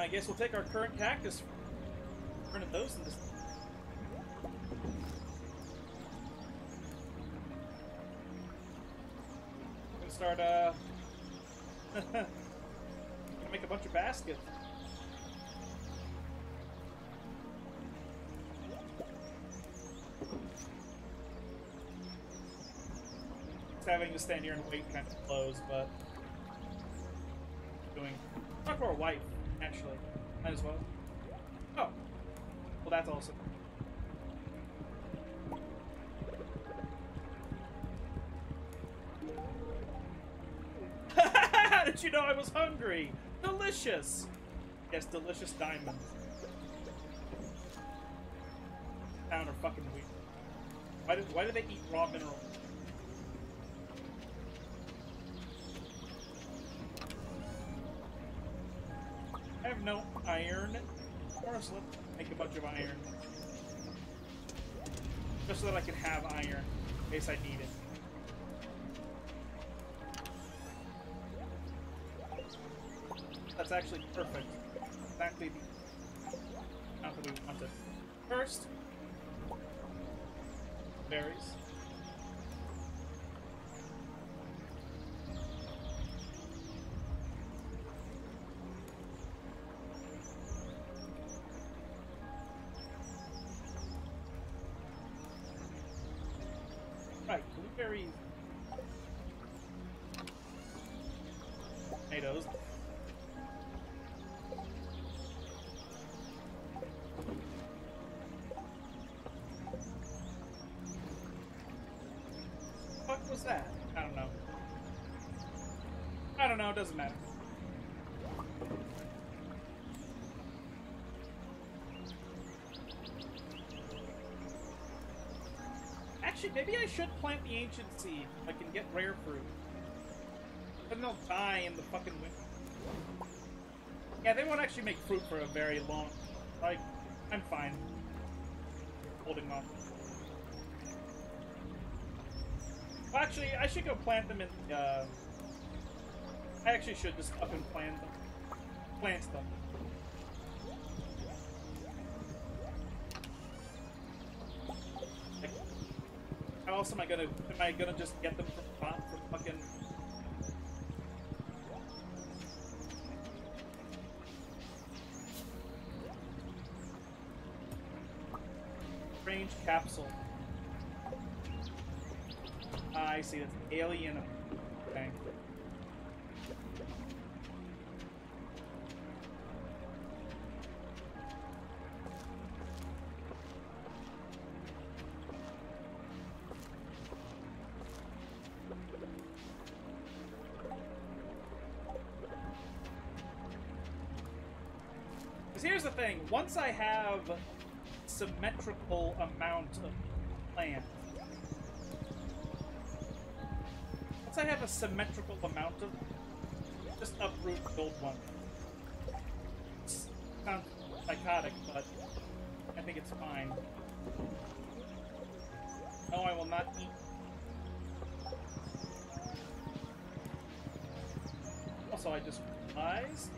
I guess we'll take our current cactus, turning those into. Gonna start uh, gonna make a bunch of baskets. Having to stand here and wait kind of blows, but doing talk to our wife actually. Might as well. Oh, well that's awesome. How did you know I was hungry? Delicious! Yes, delicious diamonds. Town are fucking weird. Why did, why do they eat raw minerals? Make a bunch of iron. Just so that I can have iron in case I need it. That's actually perfect. Exactly the amount that we wanted. First, berries. Right, blueberries. Tomatoes. What was that? I don't know. I don't know, it doesn't matter. Actually, maybe I should plant the ancient seed. I can get rare fruit. Then they'll die in the fucking winter. Yeah, they won't actually make fruit for a very long. Like, I'm fine. Holding off. Well, actually, I should go plant them in. Uh, I actually should just up and plant them. Plant them. Else am I gonna? Am I gonna just get them from Because here's the thing, once I have symmetrical amount of land, once I have a symmetrical amount of, just uproot build one. It's sounds psychotic, but I think it's fine. No, I will not eat. Also, I just realized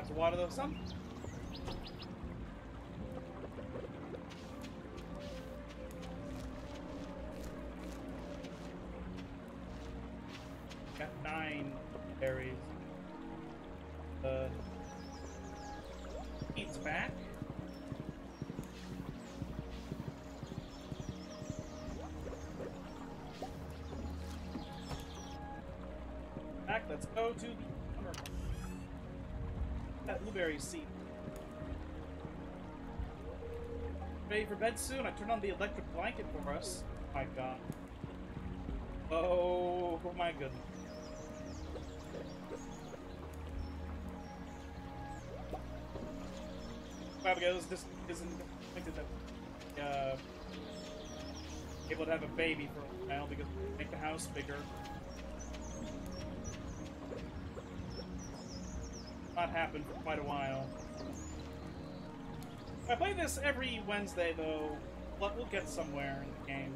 Have to water those some. Got nine berries. Uh, eats back. Back, let's go to the blueberry seed. Ready for bed soon? I turned on the electric blanket for us. Oh my god. Oh, oh my goodness. Abigail, this isn't connected that. Uh, able to have a baby for a while because make the house bigger. Not happened for quite a while. I play this every Wednesday, though, we'll we'll get somewhere in the game.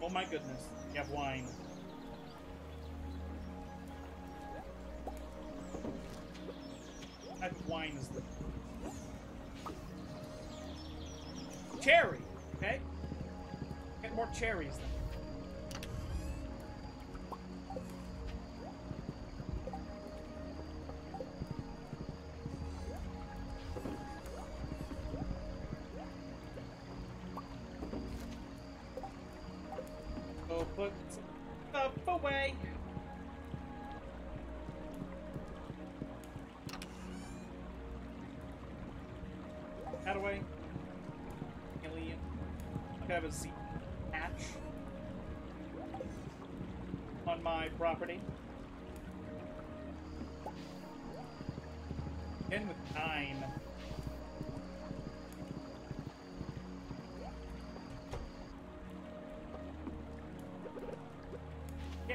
Oh my goodness, you have wine. Of wine is this? Cherry, okay? Get more cherries then.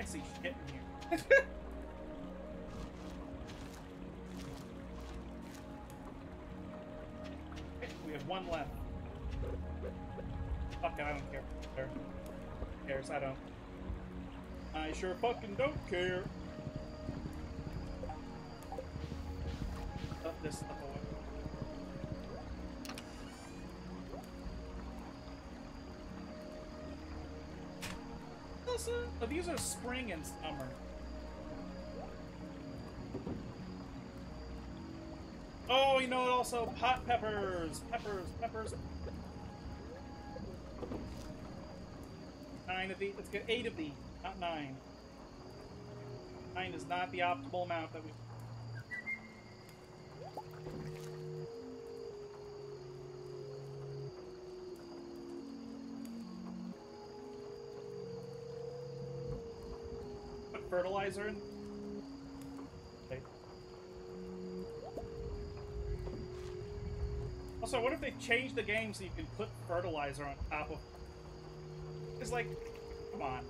See shit in here. We have one left. Fuck it, I don't care. Who cares? I don't. I sure fucking don't care. Listen, oh, these are spring and summer. Oh, you know what? Also, hot peppers, peppers, peppers. Nine of these. Let's get eight of these, not nine. Nine is not the optimal amount that we. Fertilizer in. Okay. Also, what if they change the game so you can put fertilizer on top of? It's like, come on.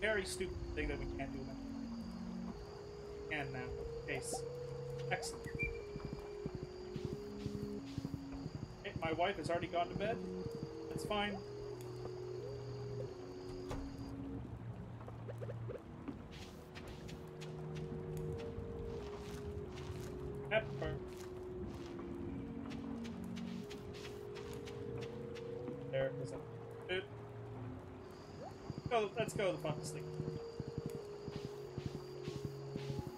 Very stupid thing that we can't do now. And now, case. Excellent. My wife has already gone to bed. That's fine. Go, to the fucking sleep.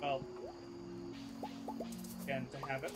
Well, again, to have it.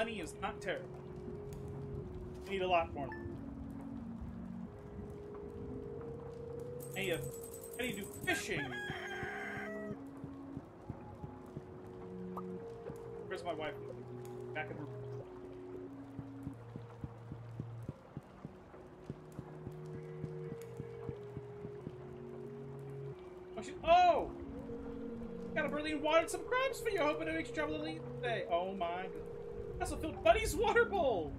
Money is not terrible. We need a lot more. Need, a, I need to do fishing. Where's my wife? Back in her. Oh, oh! Got a Berlin watered some crops for you, hoping it makes you travel elite today. Oh my god. That's a filled Buddy's water bowl!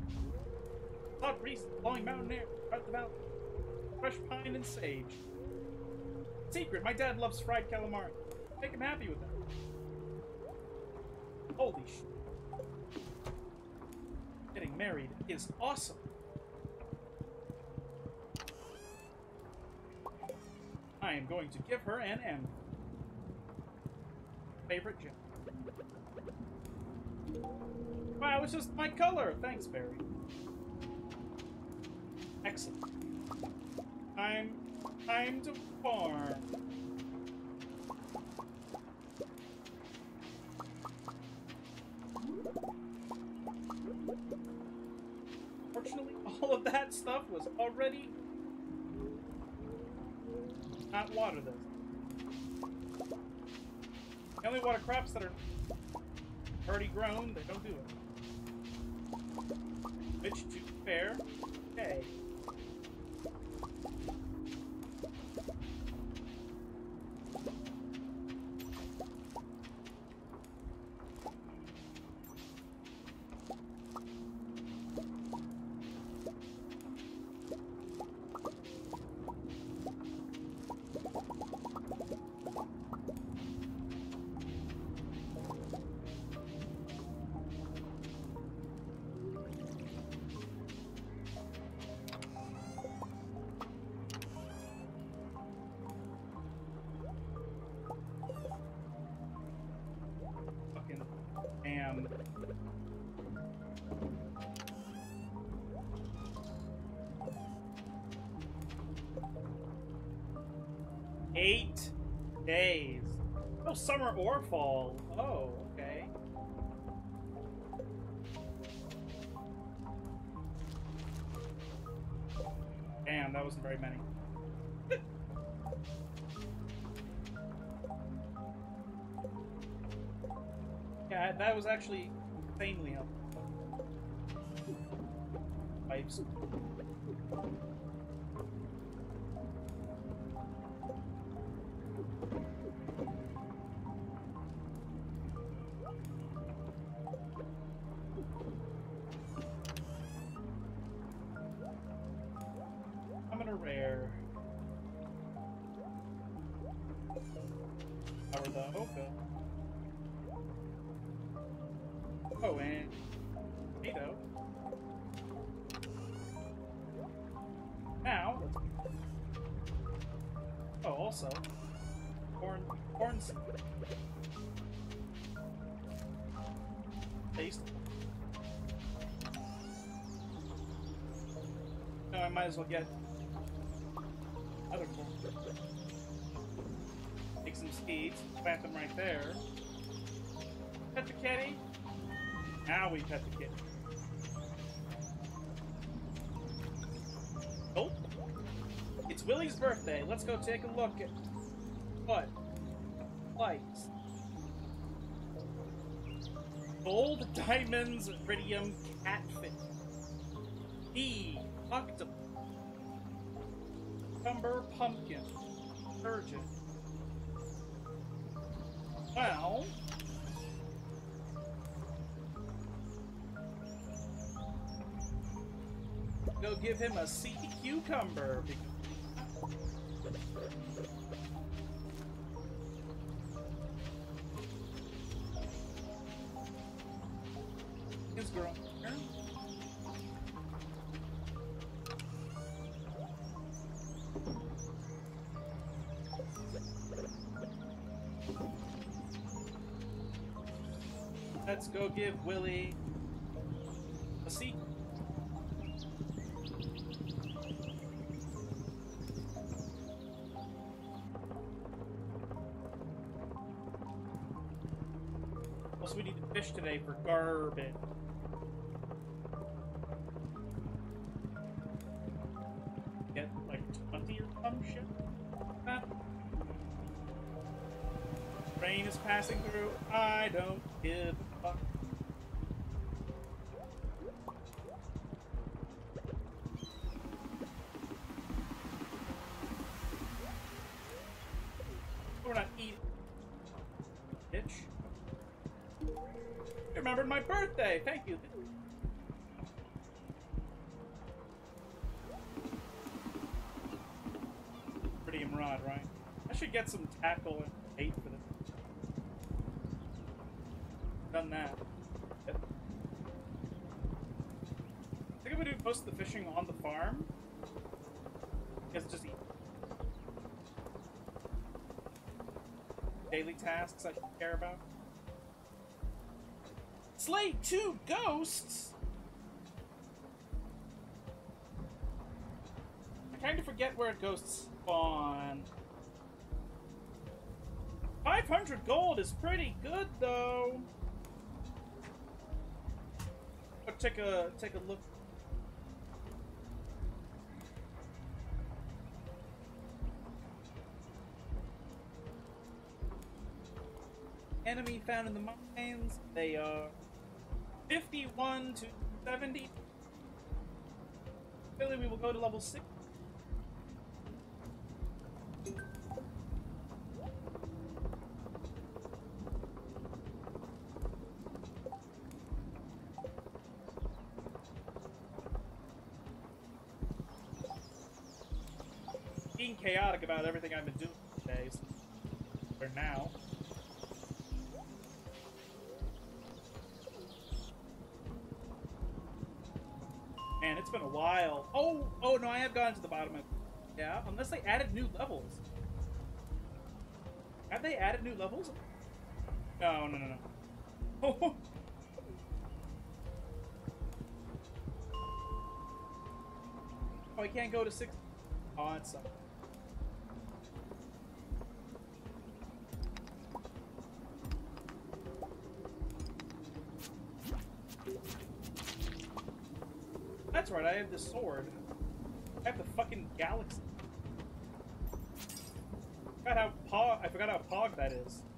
Hot breeze, blowing mountain air, out the mountain. Fresh pine and sage. Secret, my dad loves fried calamari. Make him happy with that. Holy shit. Getting married is awesome. I am going to give her an M. Favorite gem. that was just my color. Thanks, Barry. Excellent. I'm... I'm to farm. Fortunately, all of that stuff was already... Not water, though. The only water crops that are already grown, they don't do it. Which, to be fair, Eight days. Oh, summer or fall. Oh, okay. Damn, that wasn't very many. Yeah, that was actually insanely helpful. Pipes. Might as well get other corn. Take some seeds, plant them right there. Pet the kitty. Now we pet the kitty. Oh, it's Willy's birthday. Let's go take a look at what lights. Gold, diamonds, iridium, catfish. E, octopus. Cumber, pumpkin. Sturgeon. Well, go give him a sea cucumber. His Willy a seat. Also, we need to fish today for garbage. Get like 20 or some shit. Rain is passing through. I don't give birthday. Thank you. Iridium rod, right? I should get some tackle and bait for this. Done that. Yep. I think I'm gonna do most of the fishing on the farm. Because just eat. Daily tasks I should care about slay two ghosts? I kind of forget where ghosts spawn. 500 gold is pretty good, though. Let's take a take a look. Enemy found in the mines. They are. 51 to 70. Clearly, we will go to level 6. Being chaotic about everything I've been doing today. So for now. Been a while. Oh, oh no, I have gone to the bottom of. Yeah, unless they added new levels. Have they added new levels? No, no, no, no. Oh. Oh, I can't go to six. Oh, that sucks. That's right, I have the sword. I have the fucking galaxy. I forgot how pog I forgot how pog that is.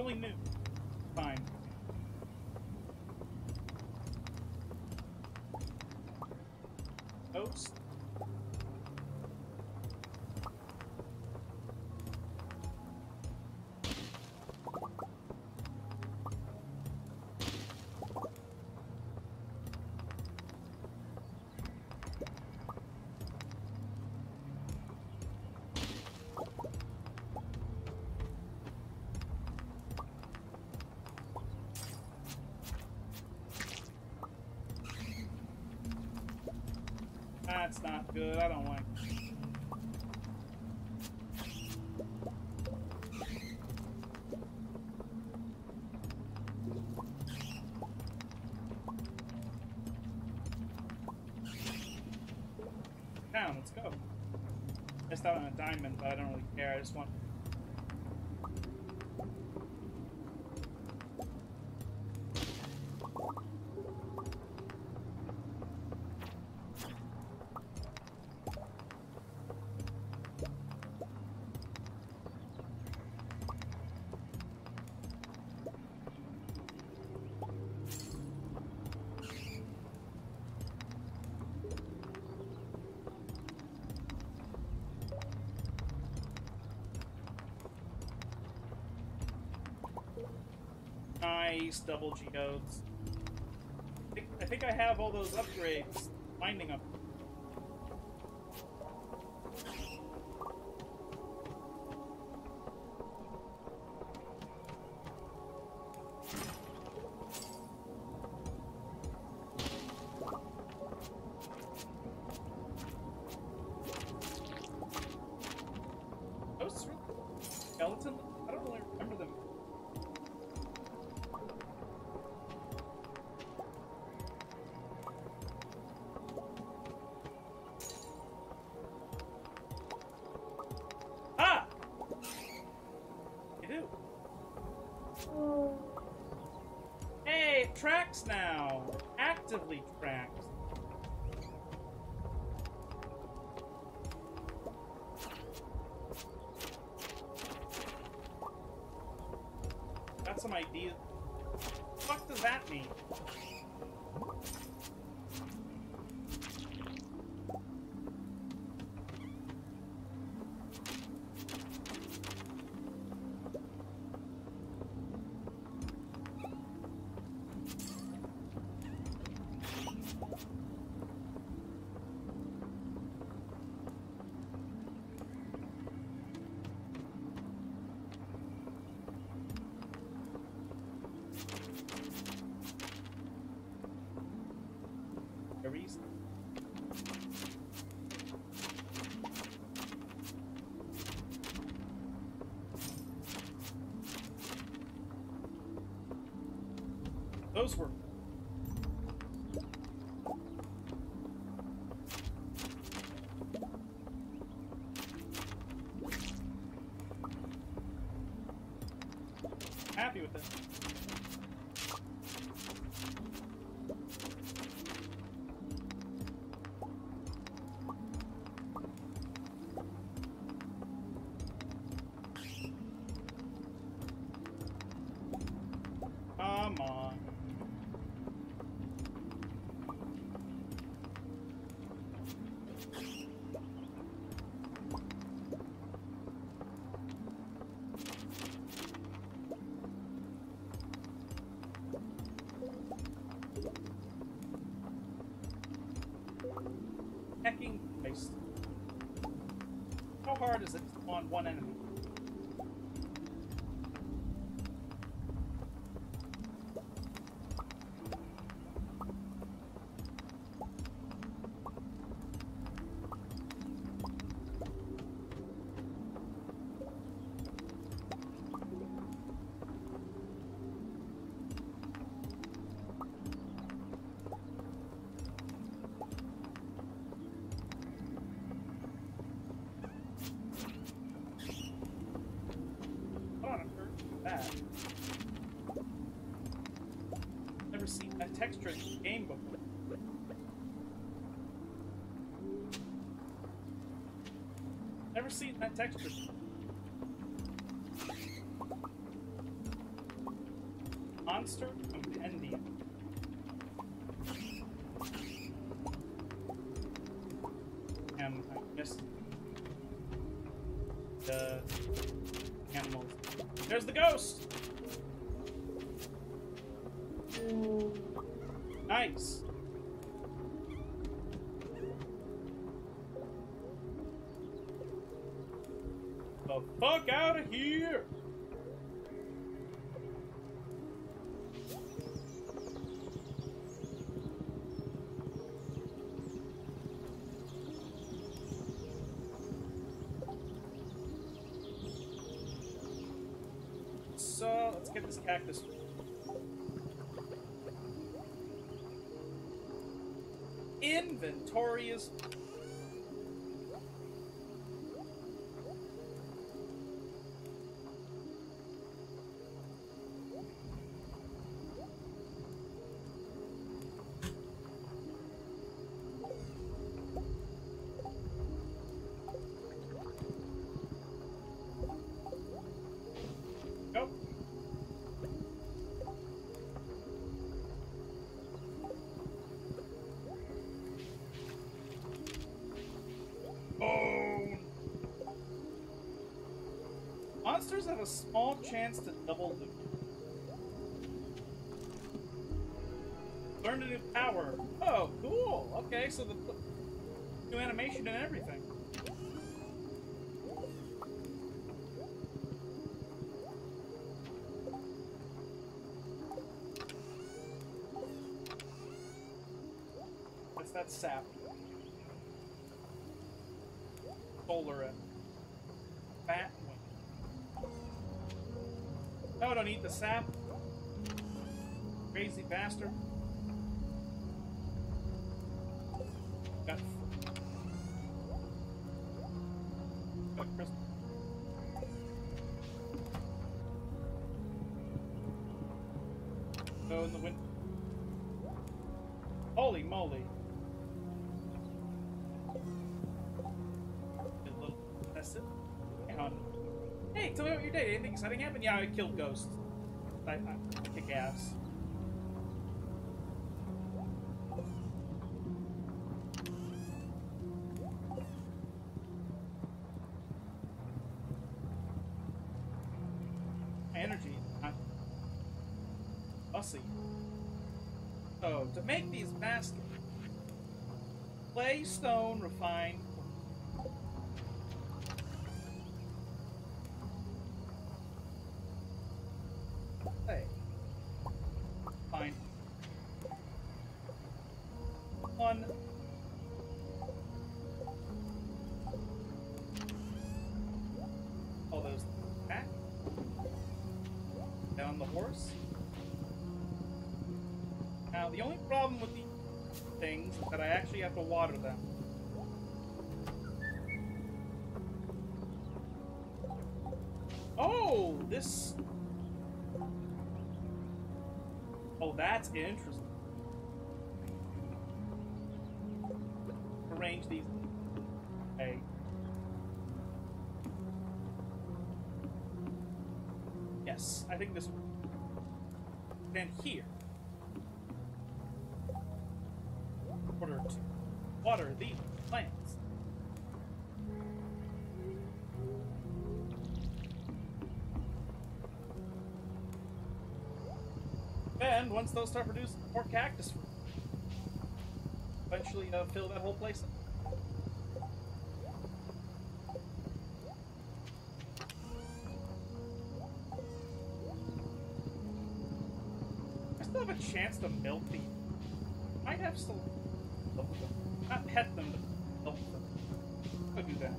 Only new. Fine. Ghost. Good. I don't like. Down, let's go. Missed out on a diamond, but I don't really care. I just want. Nice double geodes. I think, I think I have all those upgrades. Finding up. Tracks now. Actively tracks. Got some idea. What does that mean? Those were. Spawn one enemy? Texture game before. Never seen that texture. Monster this cactus. Have a small chance to double loot. Learn a new power. Oh, cool. Okay, so the new animation and everything. What's that sap? Solar and fat wing. No, don't eat the sap. Crazy bastard. Got. Go in the wind. Holy moly. That's it. Hey, tell me about your day. Anything exciting happened? Yeah, I killed ghosts. Ass. Energy. I'm fussy. So, to make these baskets, clay, stone, refined, clay. Fine. One. All those back. Down the horse. Now, the only problem with these things is that I actually have to water them. Oh, this... Oh, that's interesting. Think this... Then here. To water these plants. Then, once those start producing more cactus fruit, eventually uh, fill that whole place up. Them. Not pet them, but milk them. I'll do that.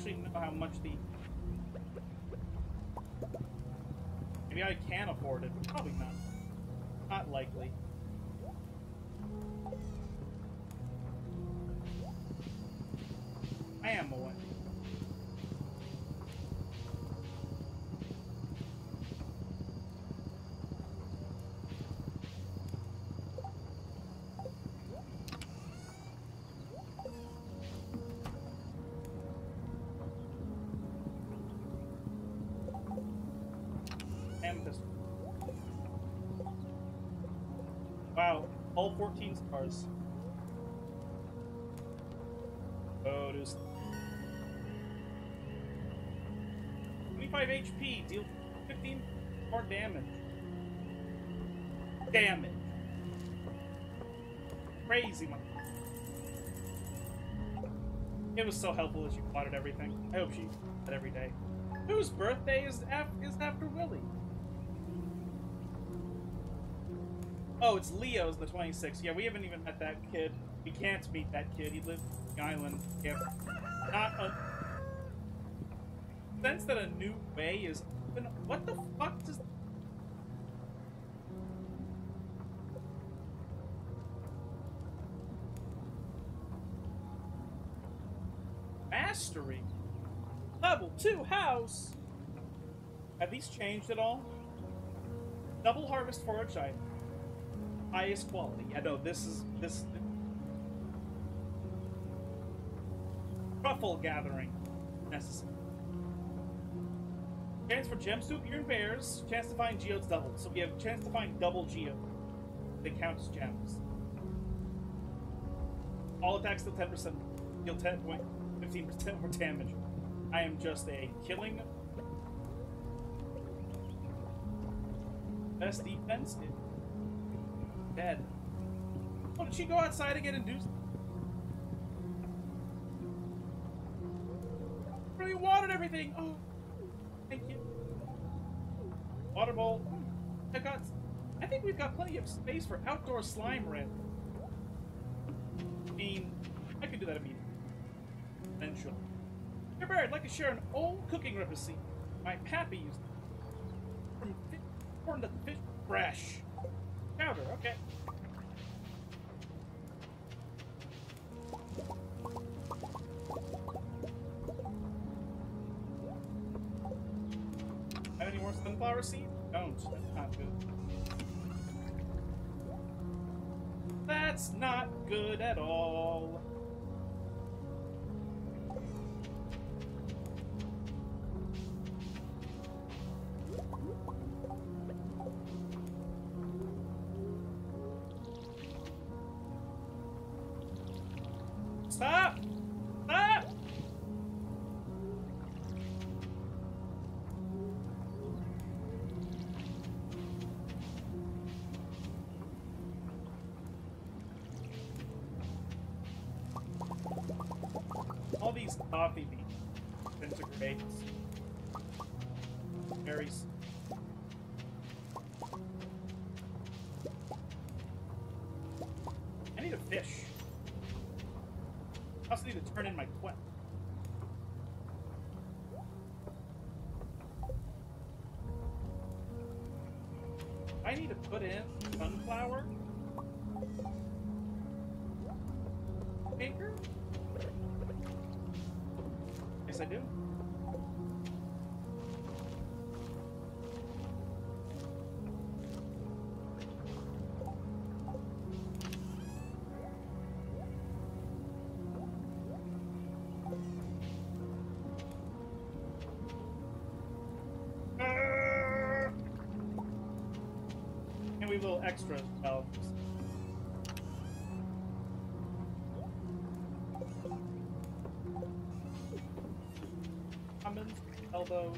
Actually know how much the. Maybe I can afford it, but probably not. Not 14 stars. Oh, there's 25 HP, deal 15 more damage. Damage. Crazy man. It was so helpful that you plotted everything. I hope she that every day. Whose birthday is af- is after Willy? Oh, it's Leo's the 26th. Yeah, we haven't even met that kid. We can't meet that kid. He lives on the island. Yeah. Not a sense that a new way is open. What the fuck does Mastery. Level 2 house. Have these changed at all? Double harvest forage item. Highest quality. I know this is this truffle gathering necessary. Chance for gems to appear in pairs. Chance to find geodes doubled. So we have chance to find double geodes. that counts gems. All attacks deal 10%. Deal 10 point 15% more damage. I am just a killing. Best defense dead. Oh, did she go outside again and do? Really watered everything. Oh, thank you. Water bowl. Hmm. I got. I think we've got plenty of space for outdoor slime rent. I mean, I could do that immediately. Eventually. Hey, Bird, I'd like to share an old cooking recipe my pappy used from corn that fish fresh. That's not good at all. Coffee bean. Disintegrates. Berries. I need a fish. I also need to turn in my quest. I need to put in sunflower. We will extra. Commons, elbows.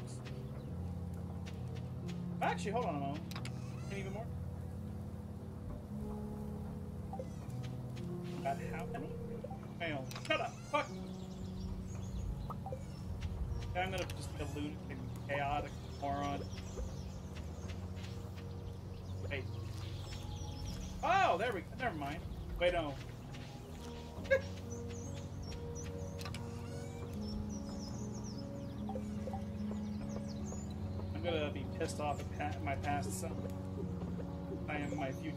Actually, hold on pissed off at my past self. I am my future.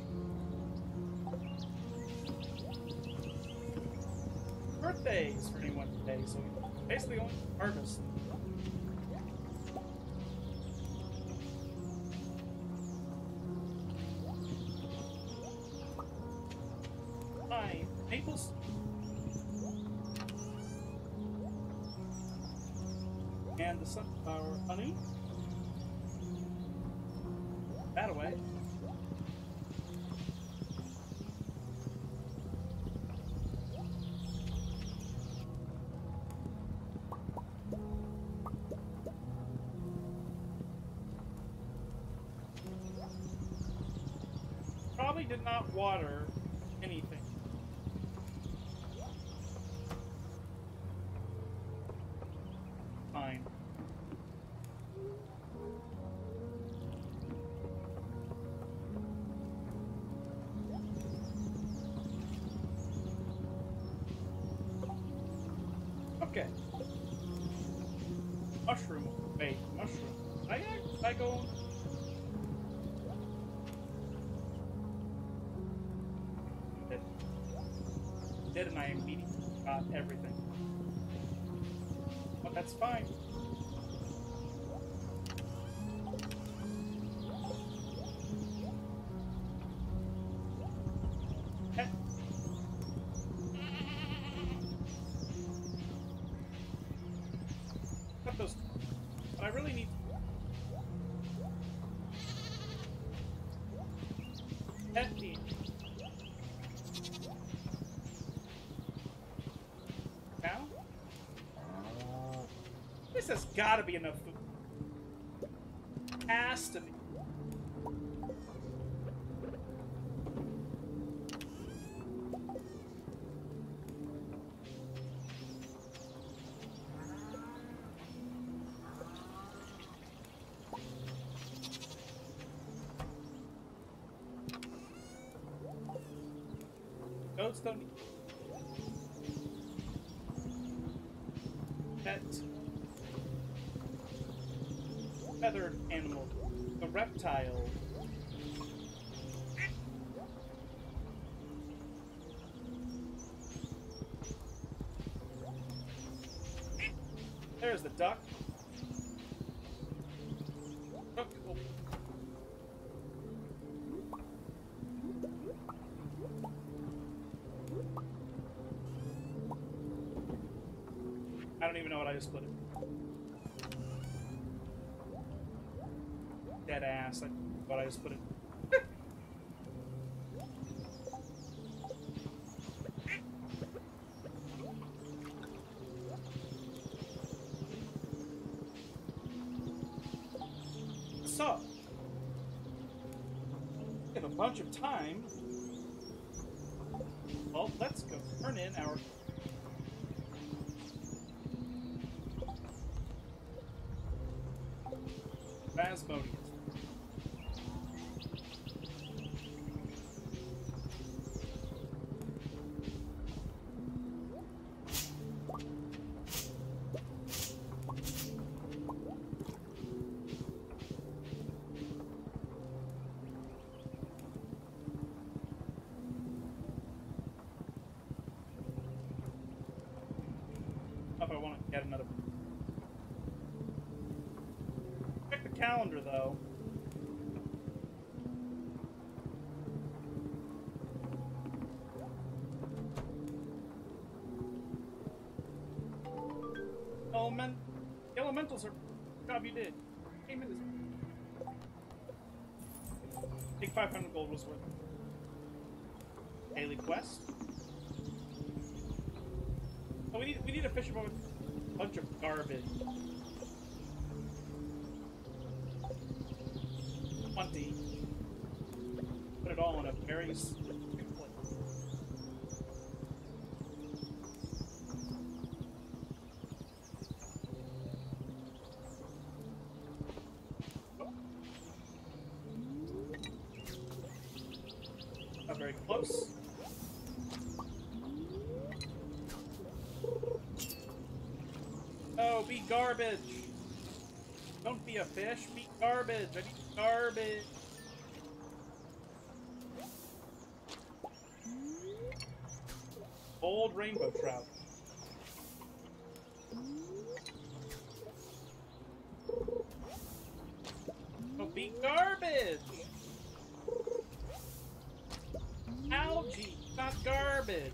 Birthdays for anyone today, so basically only harvest. Hi, Naples. And the sunflower uh, honey. That away. Probably did not water This has got to be enough food. Has to be. Goats don't need. Pet. Feathered animal. The reptile. There's the duck. Duck. Oh. I just put it. Dead ass. I, what I just put it. so, we have a bunch of time. Well, let's go turn in our calendar though. Element, elementals are job you did. Payment is. Take 500 gold was worth. Daily quest. Oh, we need we need a fisherman about a bunch of garbage. Very. Not very close. Oh, be garbage. Don't be a fish, be garbage. I need garbage. Old rainbow trout. Oh, be garbage. Algae, not garbage.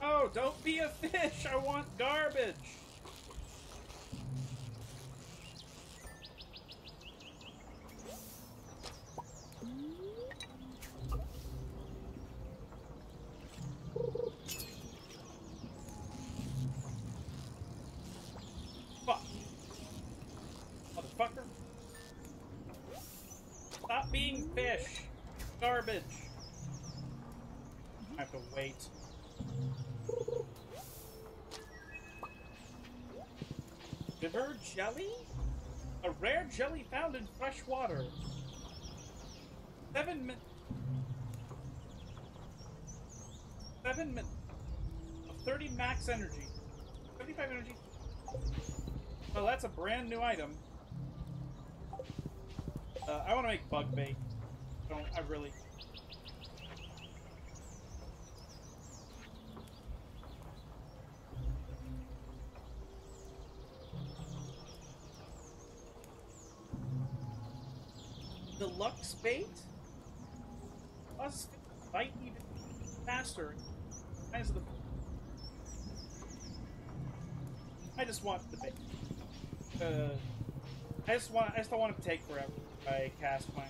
Oh, don't be a fish! I want River jelly? A rare jelly found in fresh water. Seven min. Seven min. 30 max energy. 35 energy. Well, that's a brand new item. Uh, I want to make bug bait. Don't I really? Deluxe bait? Plus bite even faster. As the I just want the bait. Uh, I just want. I just don't want to take forever. I cast my.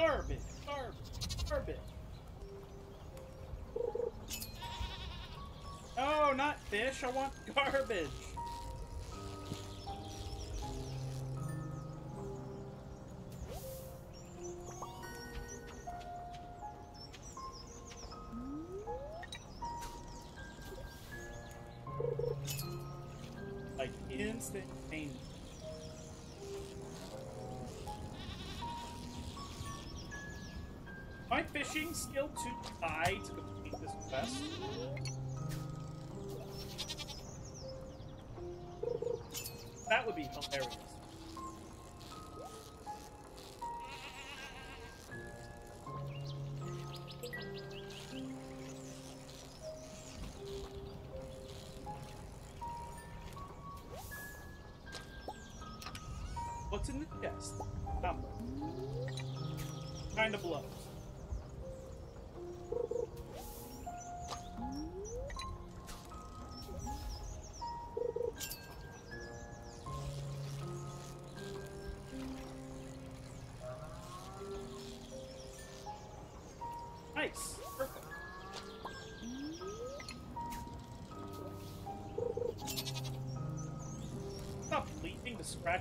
Garbage, garbage, garbage. No, not fish. I want garbage. My fishing skill too high to complete this quest. That would be hilarious.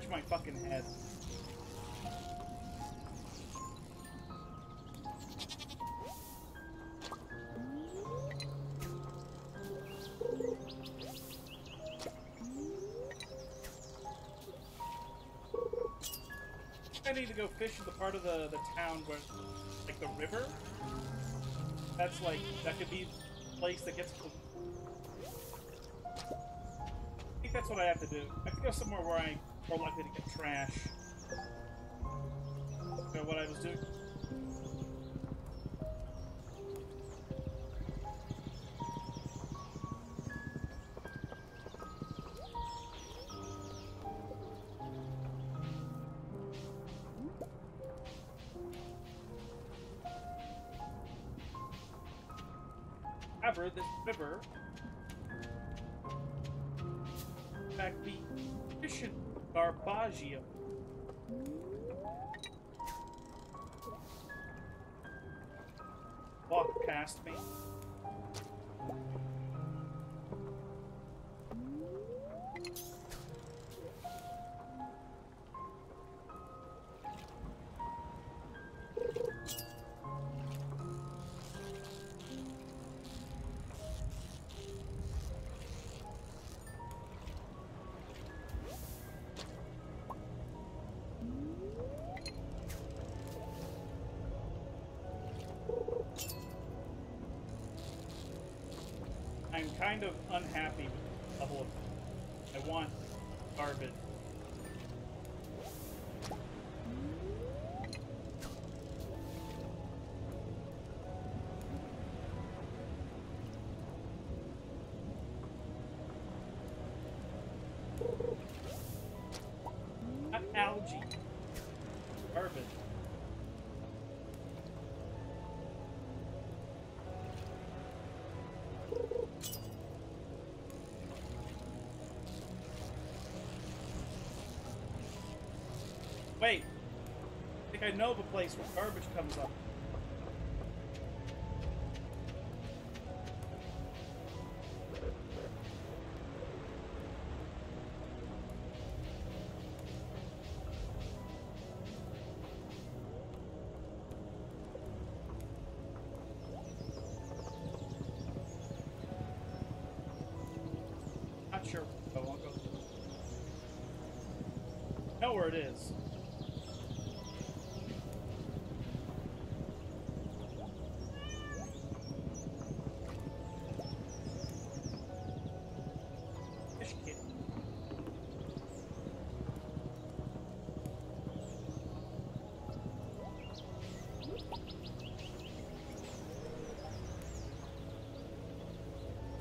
My fucking head. I need to go fish in the part of the, the town where, like, the river. That's like, that could be the place that gets. I think that's what I have to do. I have to go somewhere where I'm more likely to get trash. So what I was doing. Past me. Kind of unhappy with level of. I want garbage. Not algae. Think I know place where garbage comes up.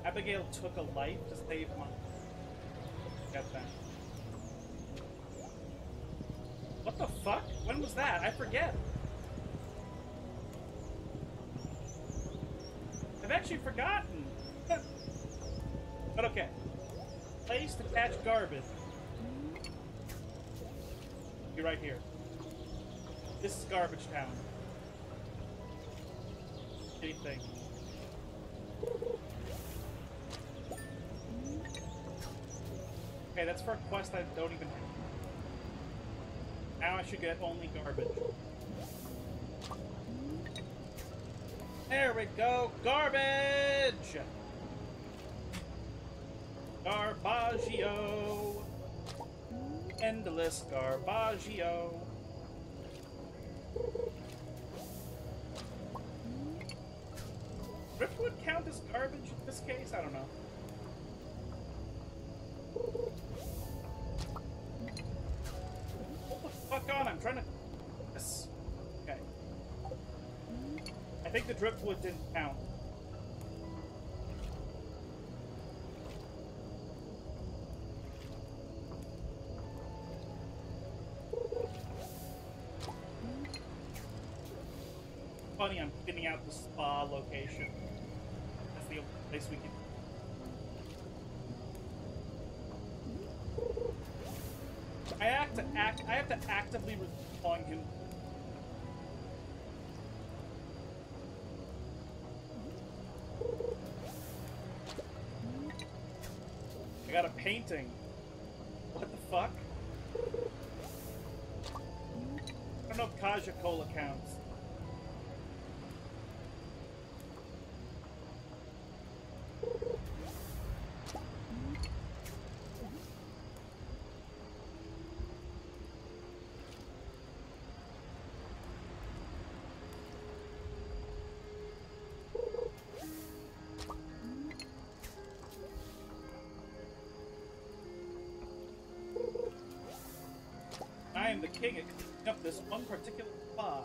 Abigail took a life to save my. Got that. What the fuck? When was that? I forget. I've actually forgotten. but okay. Place to catch garbage. Be right here. This is Garbage Town. Anything. Okay, that's for a quest I don't even have. Now I should get only garbage. There we go, garbage! Garbaggio! endless garbaggio. Driftwood count as garbage in this case? I don't know. Driftwood didn't count. Funny, I'm getting out the spa location. That's the only place we can. I have to act. I have to actively respond him. I am the king up this one particular spa.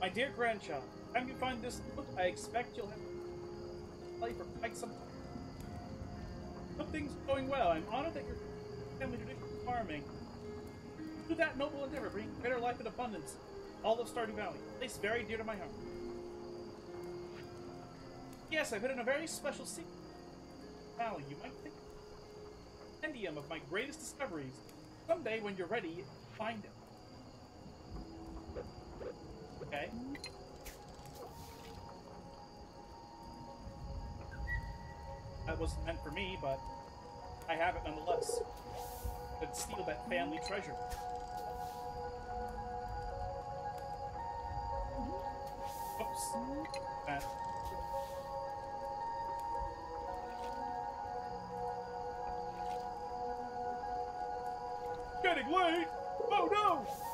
My dear grandchild, time you find this book, I expect you'll have to play for quite some time. Hope things are going well. I'm honored that your family tradition of farming to that noble endeavor, bringing greater life and abundance, all of Stardew Valley. A place very dear to my heart. Yes, I've hidden a very special secret. Valley, you might think compendium of my greatest discoveries. Someday, when you're ready, find it. For me, but I have it nonetheless. Could steal that family treasure. Oops. That. Getting late! Oh no!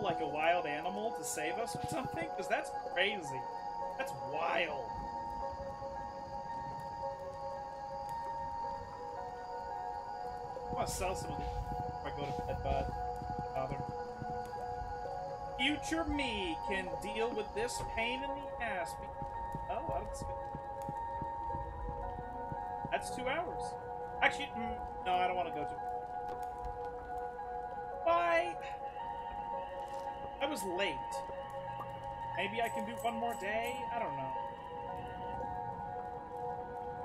Like a wild animal to save us or something? Because that's crazy. That's wild. I want to sell some of these before I go to bed, bud. Father. Future me can deal with this pain in the ass. Oh, that's good. That's two hours. Actually, mm, no, I don't want to go to. Was late. Maybe I can do one more day? I don't know.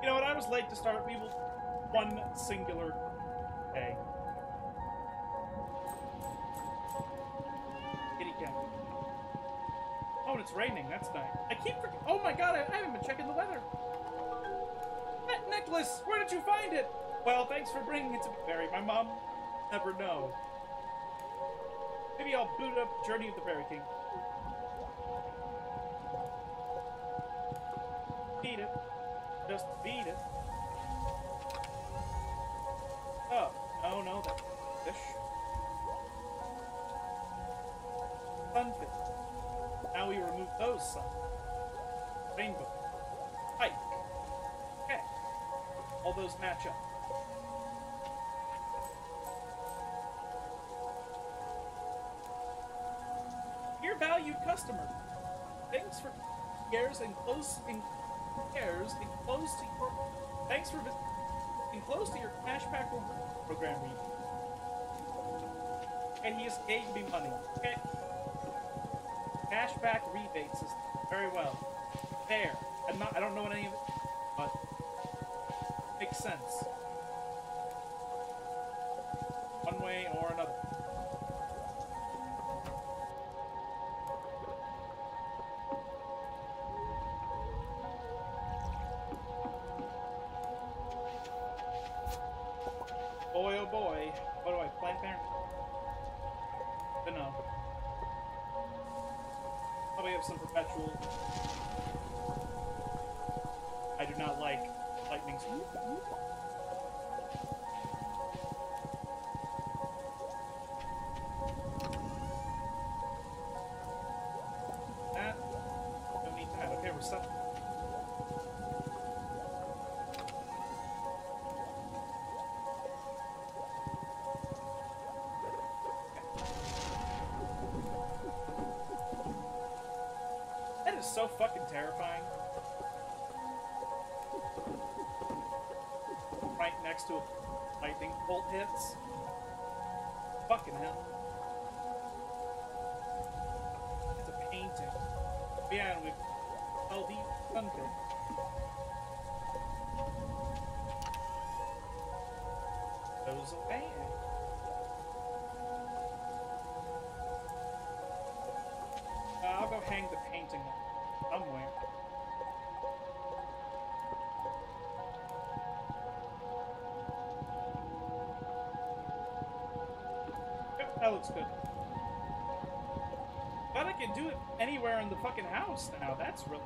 You know what? I was late to start. We will one singular day. Kitty cat. Oh, and it's raining. That's nice. I keep forgetting. Oh my god, I, I haven't been checking the weather. That necklace! Where did you find it? Well, thanks for bringing it to me, Barry. My mom never know. Maybe I'll boot up Journey of the Prairie King. Beat it. Just beat it. Oh. No, no, that's fish. Sunfish. Now we remove those sun. Rainbow. Pike. Okay. All those match up. Customer, thanks for cares and close in cares enclosed to your thanks for vis- enclosed to your cashback program. And he has gave me money. Okay. Cashback rebate system. Very well. There. I'm not I don't know what any of it but makes sense. Next to a lightning bolt hits. Fucking hell. It's a painting. Yeah, and we oh the something. Goes away. Uh, I'll go hang the painting somewhere. But I can do it anywhere in the fucking house now. That's really.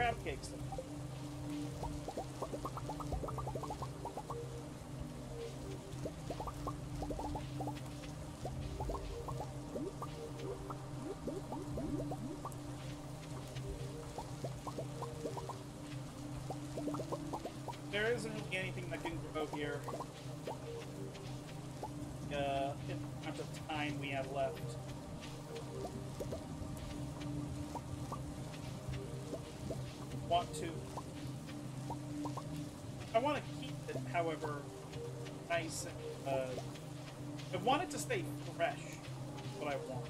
Crab cake still? There isn't really anything that can grow here. Nice. Uh, I want it to stay fresh. What I want.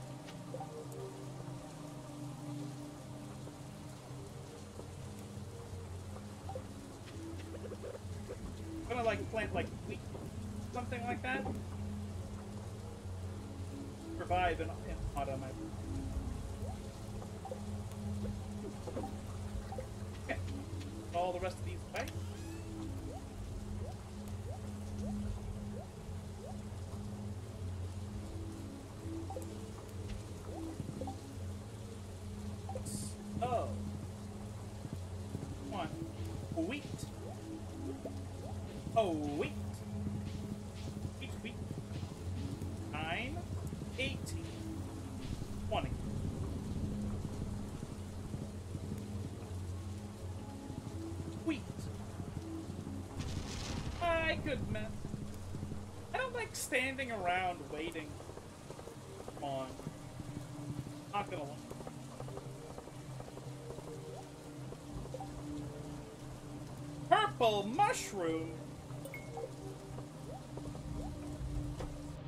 I'm gonna like plant like wheat, something like that. Survive in, Oh, wheat. Wheat, wheat. Nine, eighteen, twenty. Wheat. My good man. I don't like standing around waiting. Come on. Not gonna lie. Purple mushroom.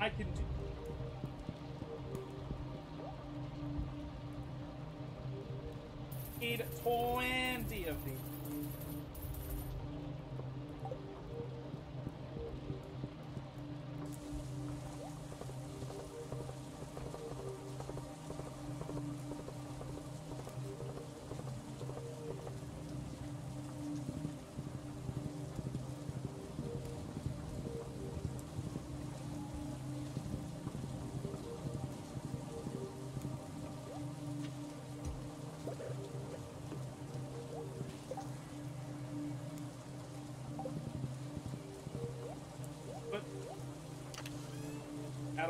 I can do. Need twenty of these.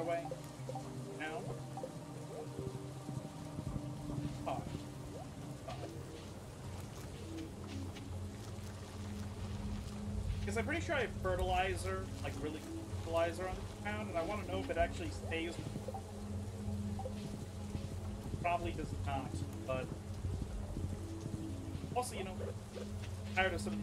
Away. Now. Oh. Because I'm pretty sure I have fertilizer, like really fertilizer on the ground, and I want to know if it actually stays. Probably does not, but also, you know, tired of some.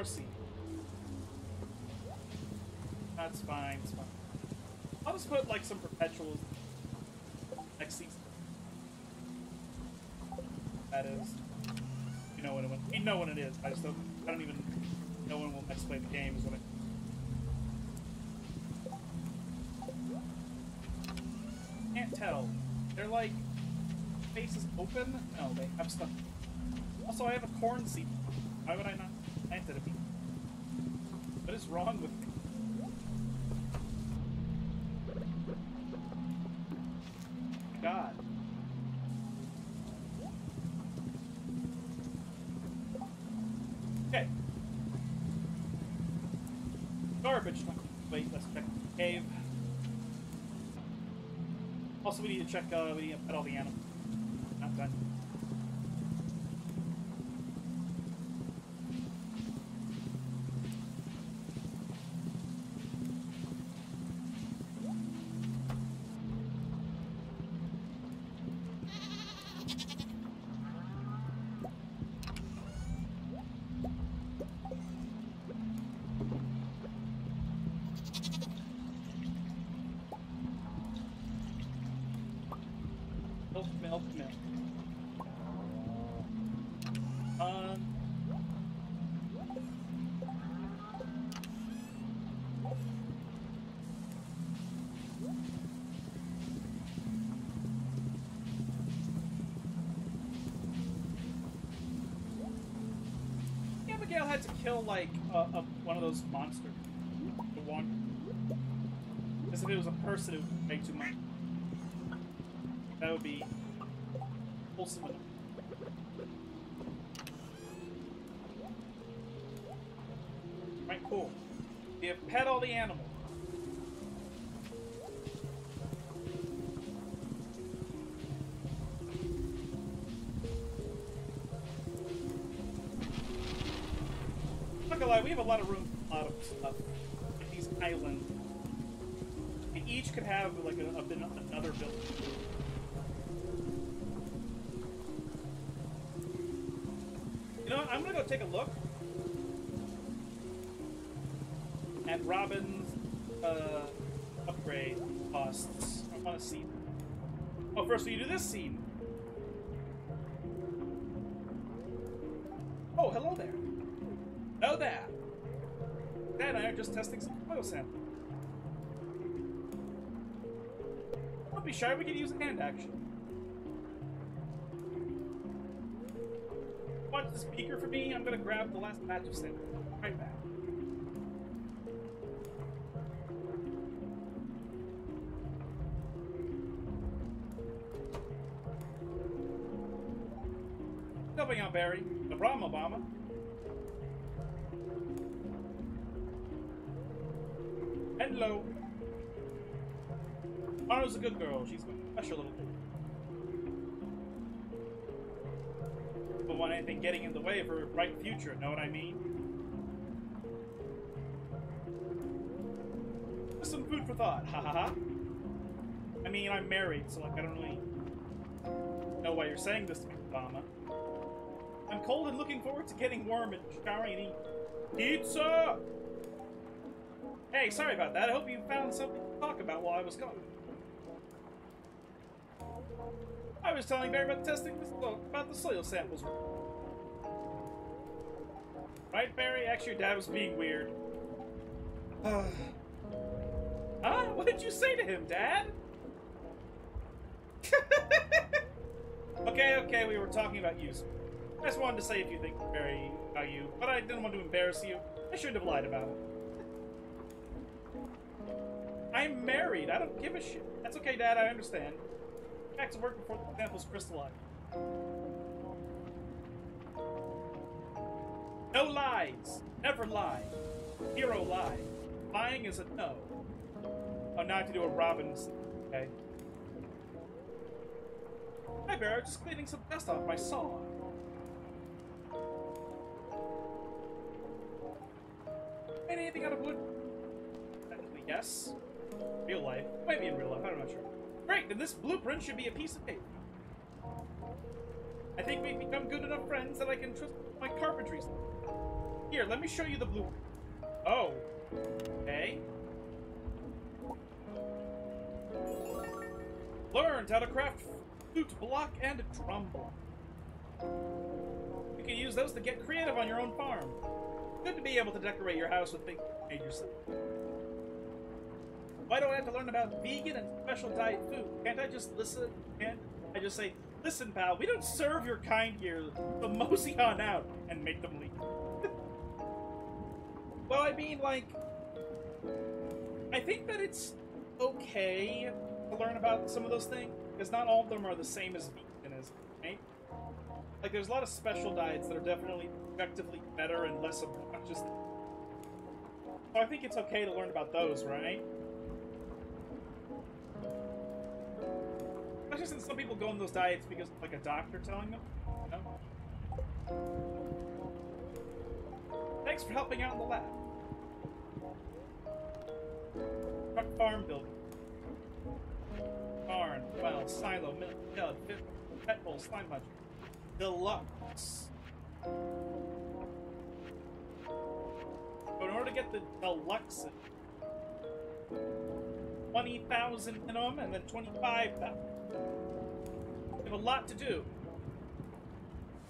That's fine, it's fine. I'll just put like some perpetuals next season. That is. You know what it you know when it is. I just don't I don't even know when we'll next play the game is when it can't tell. They're like faces open? No, they have stuff. Also I have a corn seed. Why would I not plant it? What is wrong with me? God. Okay. Garbage. Wait, let's check the cave. Also, we need to check, uh, we need to pet all the animals. Kill like a, a, one of those monsters. The one. As if it was a person, it would make too much. That would be wholesome enough. Right, cool. Have pet all the animals. Take a look at Robin's uh, upgrade costs. I want to see. Oh, first we do this scene. Oh, hello there. Hello there. Dad and I are just testing some oil sample. Don't be shy, we can use hand action. Watch this beaker for me. I'm gonna grab the last batch of sample. Right back. Helping out, Barry. No problem, Obama. Bright future, know what I mean? Just some food for thought, ha ha ha. I mean, I'm married, so like I don't really know why you're saying this to me, Obama. I'm cold and looking forward to getting warm and showering and eating pizza! Hey, sorry about that. I hope you found something to talk about while I was gone. I was telling Barry about testing this about the soil samples. Right, Barry? Actually, your dad was being weird. huh? What did you say to him, Dad? Okay, okay, we were talking about you. I just wanted to say a few things Barry, about you, but I didn't want to embarrass you. I shouldn't have lied about it. I'm married. I don't give a shit. That's okay, Dad. I understand. Back to work before the samples crystallize. No lies. Never lie. Hero lie. Lying is a no. Oh, now I have to do a Robin's. Okay. Hi, Bear. Just cleaning some dust off my saw. Made Anything out of wood? Technically, yes. Real life. Might be in real life. I'm not sure. Great, then this blueprint should be a piece of cake. I think we've become good enough friends that I can trust my carpentry. Here, let me show you the blueprint. Oh. Okay. Learned how to craft flute block and drum block. You can use those to get creative on your own farm. Good to be able to decorate your house with things you made yourself. Why do I have to learn about vegan and special diet food? Can't I just listen? Can't I just say, listen, pal, we don't serve your kind here, but mosey on out and make them leave. Well, I mean, like, I think that it's okay to learn about some of those things, because not all of them are the same as veganism, right? Like, there's a lot of special diets that are definitely effectively better and less obnoxious. So I think it's okay to learn about those, right? Especially since some people go on those diets because like a doctor telling them. You know? Thanks for helping out in the lab. Truck farm building. Barn, well, silo, milk, shed, pet bowl, slime budget. Deluxe. But in order to get the deluxe, 20,000 minimum and then 25,000. We have a lot to do.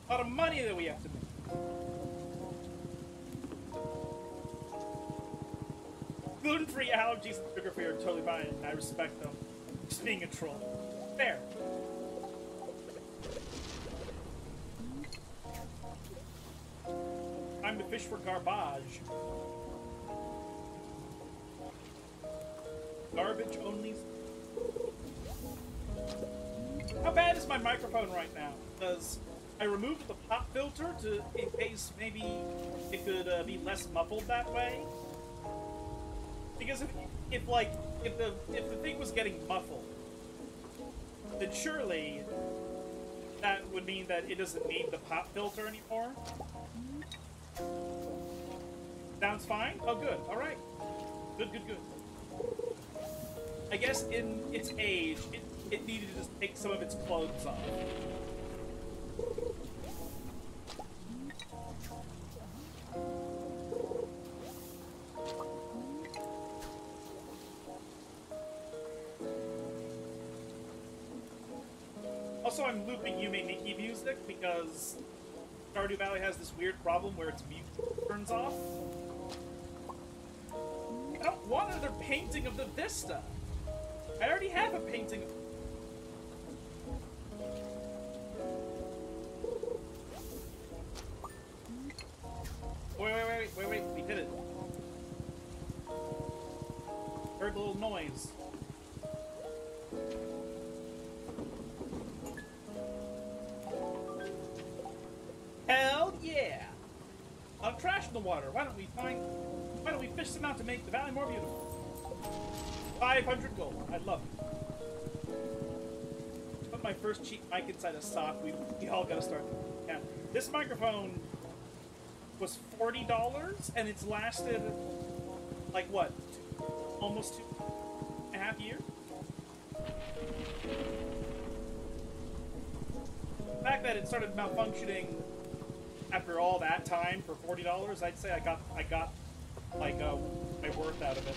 A lot of money that we have to make. Gluten-free allergies and sugar-free are totally fine, I respect them. Just being a troll. Fair. Time to fish for garbage. Garbage only. How bad is my microphone right now? Because I removed the pop filter to in case maybe it could uh, be less muffled that way. Because if, if like if the if the thing was getting muffled, then surely that would mean that it doesn't need the pop filter anymore. Sounds fine? Oh, good. All right. Good, good, good. I guess in its age, it, it needed to just take some of its clothes off. Because Stardew Valley has this weird problem where its music turns off. I don't want another painting of the Vista. I already have a painting. Wait, wait, wait, wait, wait, we did it. Heard a little noise. Water. Why don't we find... Why don't we fish some out to make the valley more beautiful? 500 gold. I love it. Put my first cheap mic inside a sock. We, we all gotta start. Yeah. This microphone was $40 and it's lasted like what? Almost two and a half years? The fact that it started malfunctioning after all that time for forty dollars, I'd say I got I got like uh, my worth out of it.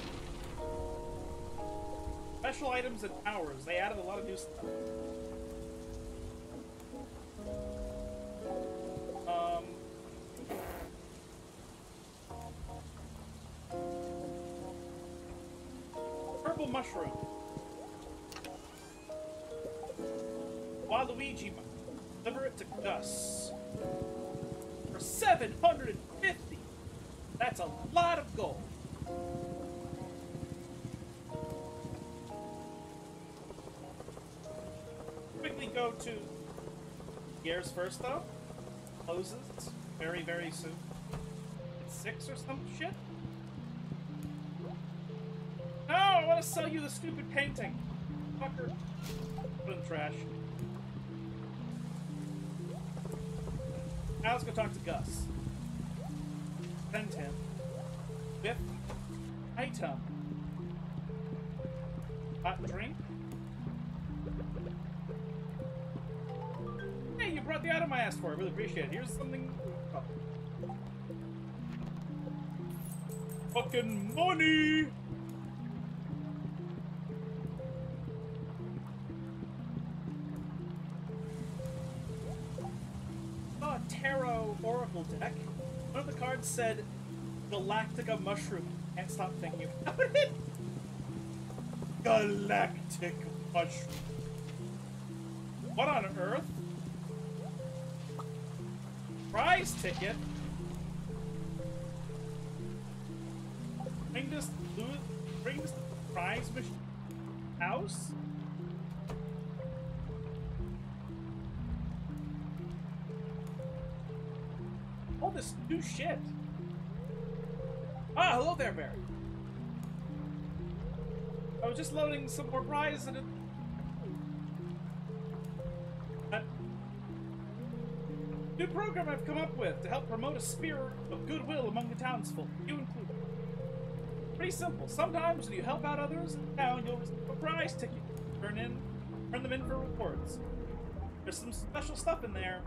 Special items and powers. They added a lot of new stuff. Um. Purple mushroom. First, though. Closes very, very soon. It's six or some shit. No, I want to sell you the stupid painting. Fucker. Put in trash. Now let's go talk to Gus. Really appreciate it. Here's something. Oh. Fucking money! Oh, tarot oracle deck. One of the cards said Galactica mushroom. Can't stop thinking about it. Galactic mushroom. What on Prize ticket. Bring this, bring this prize machine house. All this new shit. Ah, hello there, Barry. I was just loading some more prize and it... program I've come up with to help promote a spirit of goodwill among the townsfolk, you included. Pretty simple. Sometimes when you help out others in town, you'll receive a prize ticket. Turn in, turn them in for rewards. There's some special stuff in there.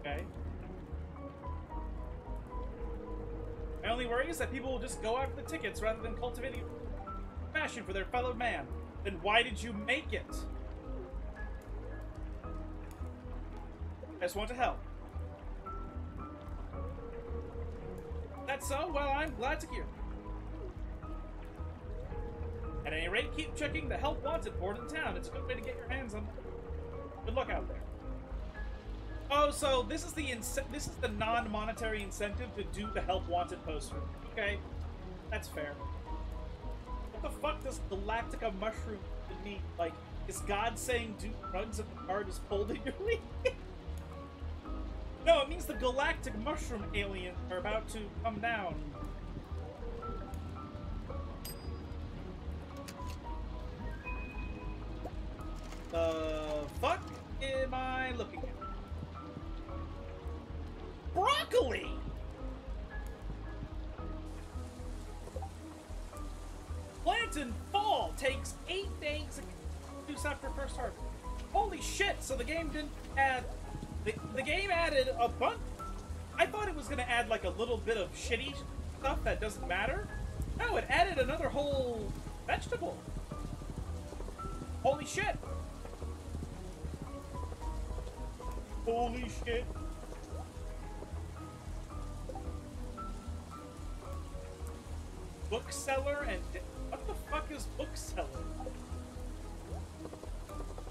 Okay. My only worry is that people will just go after the tickets rather than cultivating passion for their fellow man. Then why did you make it? Just want to help. That's so? Well, I'm glad to hear. At any rate, keep checking the Help Wanted board in town. It's a good way to get your hands on. Good luck out there. Oh, so this is the this is the non-monetary incentive to do the Help Wanted poster. Okay, that's fair. What the fuck does Galactica mushroom mean? Like, is God saying do drugs if the card is pulled in your league? No, it means the galactic mushroom aliens are about to come down. The fuck am I looking at? Broccoli! Plant in fall takes eight days to after first harvest. Holy shit! So the game didn't add. The, the game added a bunch. I thought it was gonna add like a little bit of shitty stuff that doesn't matter. No, it added another whole vegetable. Holy shit! Holy shit! Bookseller and what the fuck is bookseller?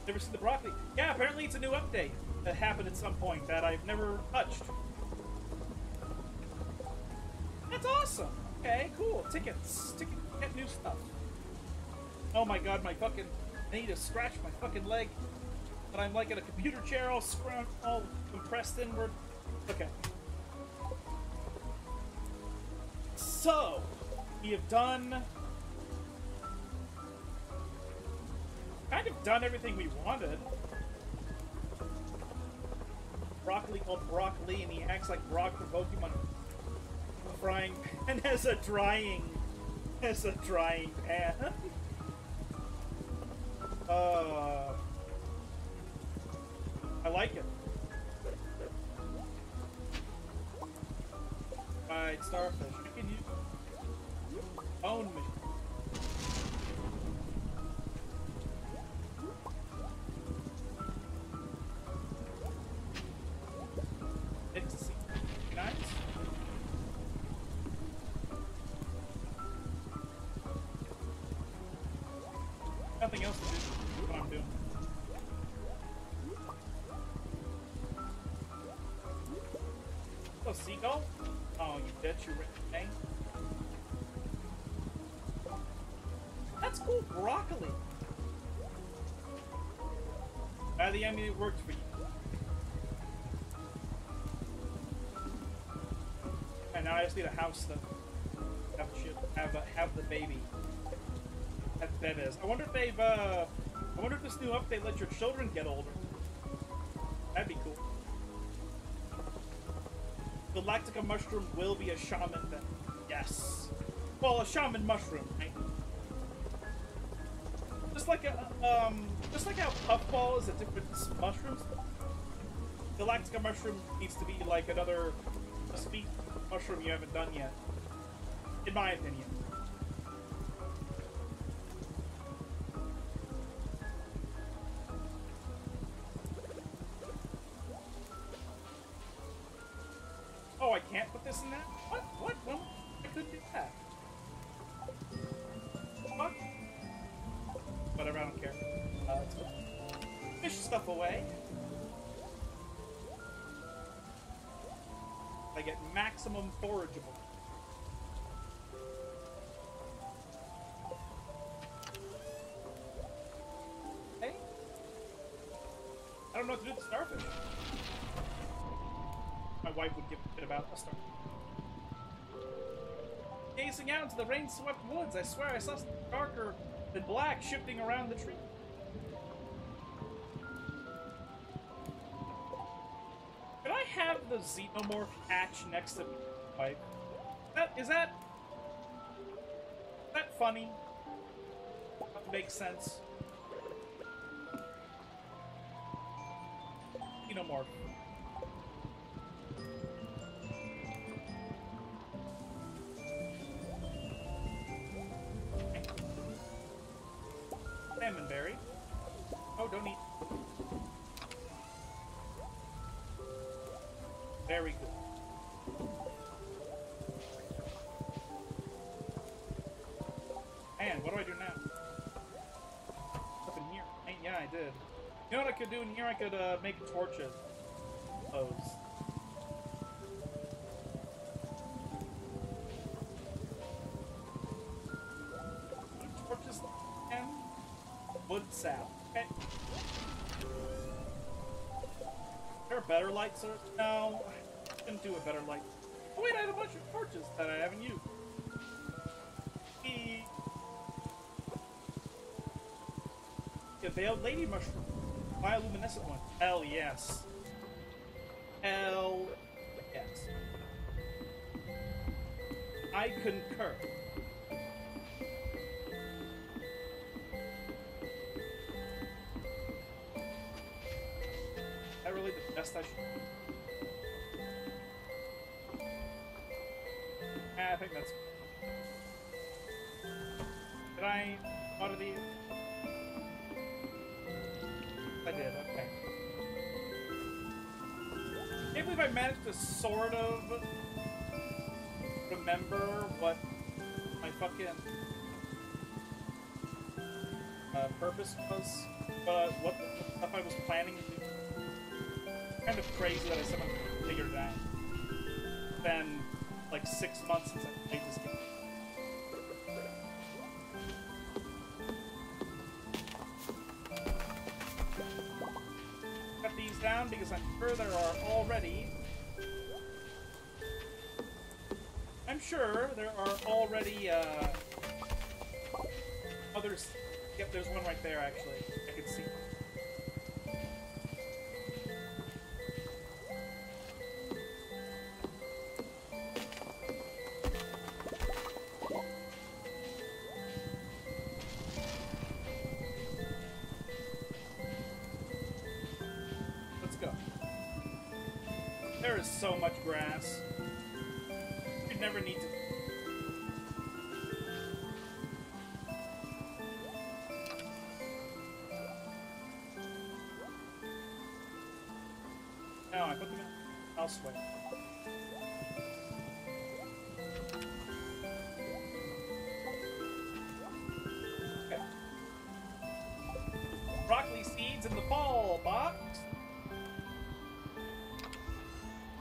Never seen the broccoli. Yeah, apparently it's a new update that happened at some point that I've never touched. That's awesome. Okay, cool. Tickets. Tickets get new stuff. Oh my god, my fucking I need to scratch my fucking leg. But I'm like in a computer chair all scrum all compressed inward. Okay. So we have done kind of done everything we wanted. Broccoli called broccoli, and he acts like Brock from Pokemon. Frying pan has a drying, has a drying pan. nothing else to do. What I'm doing. Oh, seagull? Oh, you bet you're right. That's cool broccoli. By the enemy, it worked for you. And now I just need a house though. Have, have, have the baby. Have bebes. I wonder if they've uh, I wonder if this new update lets your children get older. That'd be cool. The Lactica mushroom will be a shaman then. Yes. Well, a shaman mushroom, right? Just like a um, just like how puffball is a different mushroom. The Lactica mushroom needs to be like another speed mushroom you haven't done yet, in my opinion. Maximum forageable. Hey? I don't know what to do with starfish. My wife would give a shit about a starfish. Gazing out into the rain-swept woods, I swear I saw something darker than black shifting around the tree. The xenomorph hatch next to wife? That is that is that funny? That makes sense. You know what I could do in here? I could uh, make torches. Those. Torches and wood sap. Okay. Is there a better light source? No. I couldn't do a better light. Oh wait, I have a bunch of torches that I haven't used. The, the veiled lady mushroom. Bioluminescent one. Hell yes. Hell yes. I concur. I managed to sort of remember what my fucking uh, purpose was, but what stuff I was planning to do kind of crazy that I somehow figured it out. Been like six months since I played already uh, others. Yep, there's one right there actually. Elsewhere. Okay. Broccoli seeds in the fall box.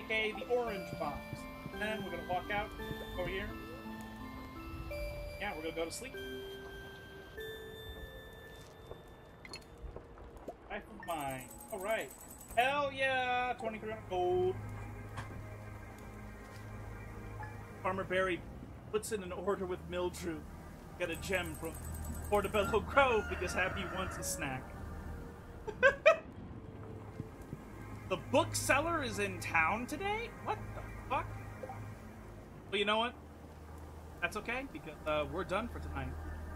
aka the orange box. And we're gonna walk out over here. Yeah, we're gonna go to sleep. Life of mine. Alright. Hell yeah! 23 gold. Farmer Barry puts in an order with Mildrew. Get a gem from Portobello Grove because Happy wants a snack. the bookseller is in town today? What the fuck? Well, you know what? That's okay because uh, we're done for tonight.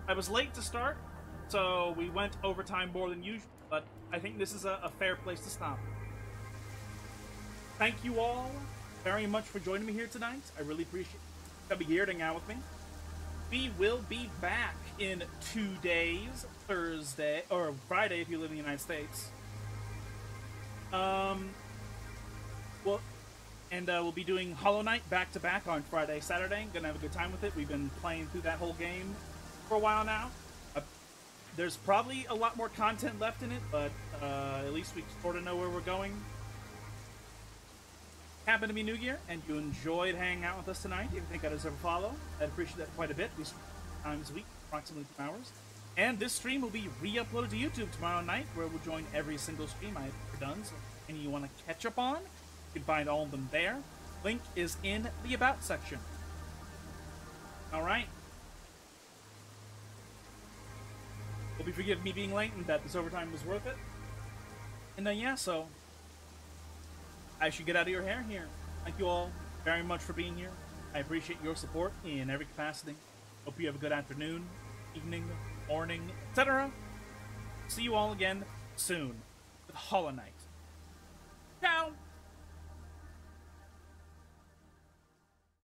I was late to start, so we went overtime more than usual, but I think this is a, a fair place to stop. Thank you all very much for joining me here tonight. I really appreciate you coming here to hang out with me. We will be back in two days, Thursday or Friday if you live in the United States. Um, well, and uh, we'll be doing Hollow Knight back to back on Friday, Saturday. Gonna have a good time with it. We've been playing through that whole game for a while now. Uh, there's probably a lot more content left in it, but uh, at least we sort of know where we're going. Happen to be New Year, and you enjoyed hanging out with us tonight. If you think I deserve a follow, I'd appreciate that quite a bit. These times a week, approximately two hours. And this stream will be re-uploaded to YouTube tomorrow night, where we'll join every single stream I've ever done. So, any you want to catch up on, you can find all of them there. Link is in the About section. All right. Hope you forgive me being late and that this overtime was worth it. And then, yeah, so I should get out of your hair here. Thank you all very much for being here. I appreciate your support in every capacity. Hope you have a good afternoon, evening, morning, etc. See you all again soon with Hollow Knight. Ciao!